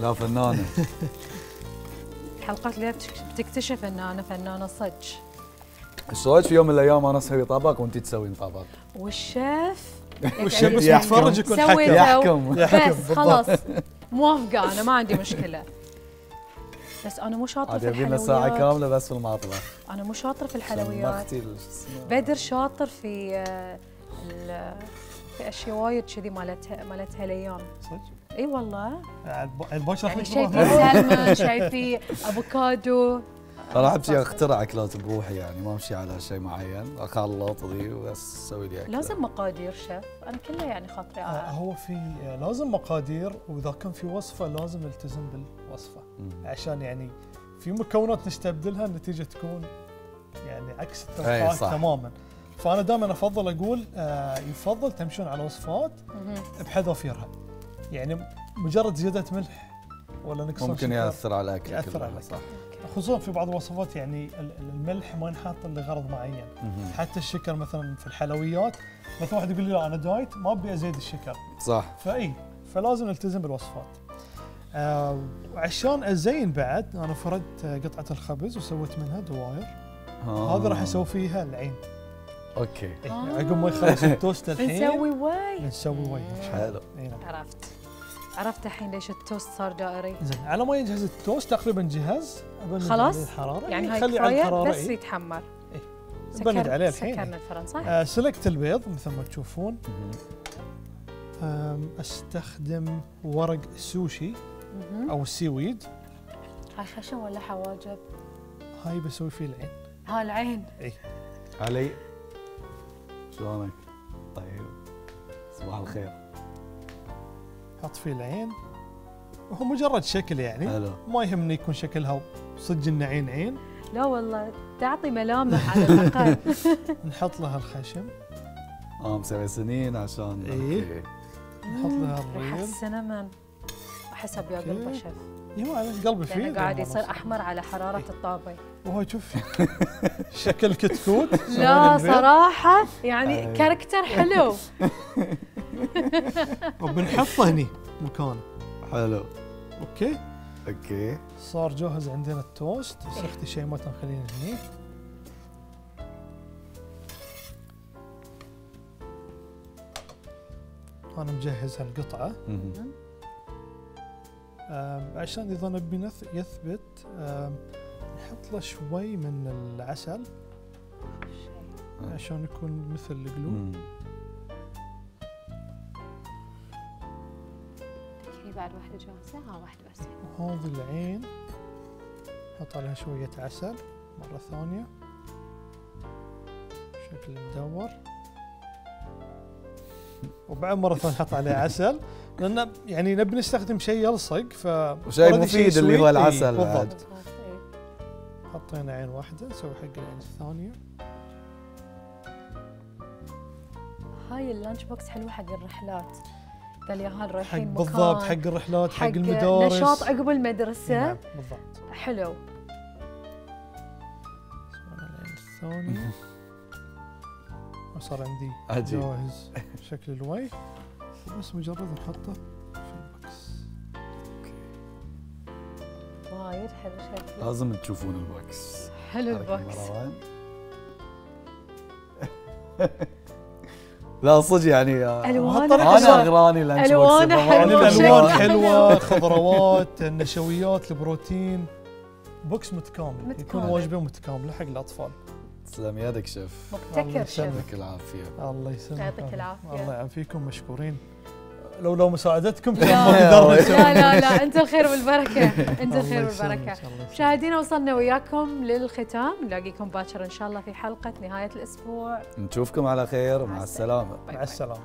لا فنانة. [LAUGHS] الحلقات اللي بتك- بتكتشف ان أنا فنانة صج. إيش رايك في يوم من الأيام أنا أسوي طبق وانت تسوين طبق. والشيف يحكم. يتفرج يكون سوي حكم يحكم. بس. خلاص موافقة أنا ما عندي مشكلة بس أنا مو شاطرة عاد في يبي لنا ساعة الحلويات كاملة بس في المطبخ أنا مو شاطرة في الحلويات. بدر شاطر في آه، في أشياء وايد كذي مالت مالت هليان صدق؟ إي والله البشرة يعني فيك شاي في مرة. سلمون [LAUGHS] شاي في أفوكادو أنا أحب شي أخترع أكلات بروحي يعني ما أمشي على شيء معين اخلط ذي وبس أسوي لي أكل. لازم مقادير شيف أنا كله يعني خاطري آه،. هو في آه، لازم مقادير وإذا كان في وصفة لازم نلتزم بالوصفة. عشان يعني في مكونات نستبدلها النتيجة تكون يعني عكس التوقعات صح. تماما. فأنا دائما أفضل أقول آه، يفضل تمشون على وصفات بحذافيرها. يعني مجرد زيادة ملح ولا نقصان ممكن يأثر على الاكل يأثر على الأكل. صح. خصوصا في بعض الوصفات يعني ال- الملح ما ينحط لغرض معين. حتى الشكر مثلا في الحلويات مثلا واحد يقول لي لا أنا diet ما أبي أزيد الشكر. صح. فإي فلازم نلتزم بالوصفات. آه وعشان أزين بعد أنا فردت قطعة الخبز وسويت منها دواير. آه. هذا راح أسوي فيها العين. okay. إيه، عقب ما يخلص [LAUGHS] التوست الحين نسوي واي. نسوي واي. حلو. نعم. عرفت. عرفت الحين ليش التوست صار دائري. زين على ما يجهز التوست تقريبا جهز خلاص؟ الحرارة. يعني إيه، هاي كفاية الحراره بس إيه. يتحمر. بند عليه الحين. سكرنا الفرن صح؟ آه سلقت البيض مثل ما تشوفون. أستخدم ورق مهم. أو ال seaweed هاي خشم ولا حواجب؟ هاي بسوي فيه العين. ها العين. اي علي شلونك؟ طيب صباح الخير. حط فيه العين. وهو مجرد شكل يعني. حلو. ما يهمني يكون شكلها صدق إنه عين عين. لا والله تعطي ملامح على الأقل. [LAUGHS] نحط لها الخشم. آه مسوي سنين عشان إيه. okay. نحط لها ريحة الريل. ال cinnamon احس ابي قلبه شيف اي ما قلبي فيه. لأنه قاعد يصير. أحمر على حرارة الطابة. وهو شوف [LAUGHS] شكل كتكوت. لا. صراحة يعني. character حلو. [LAUGHS] [LAUGHS] وبنحطه هني مكانه. حلو. okay. okay. صار جاهز عندنا التوست. سختي شيء ما تنخلينا هني. أنا مجهز هالقطعة. عشان إذا نبي نث- يثبت نحط له شوي من العسل. عشان يكون مثل القلوب. بعد واحدة جاهزه ها واحدة بس. وهذه العين نحط عليها شوية عسل مرة ثانية. شكل مدور. وبعد مرة ثانية نحط عليه عسل. لأن يعني نبي نستخدم شيء يلصق ف وشيء مفيد اللي. هو العسل. بالضبط. حطينا عين واحدة نسوي حق العين الثانية. هاي اللانش بوكس حلوة حق الرحلات. قال يا هال حق رايحين مكان بالضبط حق الرحلات حق, المدارس. نشاط عقب المدرسة. نعم بالضبط. حلو. [LAUGHS] الثانية وصار عندي عجيب. جاهز [LAUGHS] شكل الواي بس مجرد نحطه وايد حلو شكله لازم تشوفون ال box. حلو ال box. [LAUGHS] لا صدق يعني آه، ألوانه أنا حلوة. أغراني بأمانة. حلوة. يعني الالوان. حلوة خضروات النشويات البروتين بوكس متكامل, يكون متكامل. وجبه متكامله حق الأطفال تسلم يدك شيف مبتكر الله شيف. يسلمك يعطيك العافية الله يسلمك يعطيك العافية. الله يعافيكم مشكورين لو لو مساعدتكم لا كان ما. لا لا لا انت الخير والبركة. [LAUGHS] انت الخير والبركة. مشاهدينا وصلنا وياكم للختام. نلاقيكم باكر إن شاء الله في حلقة نهاية الأسبوع. نشوفكم على خير. مع السلامة. مع السلامة.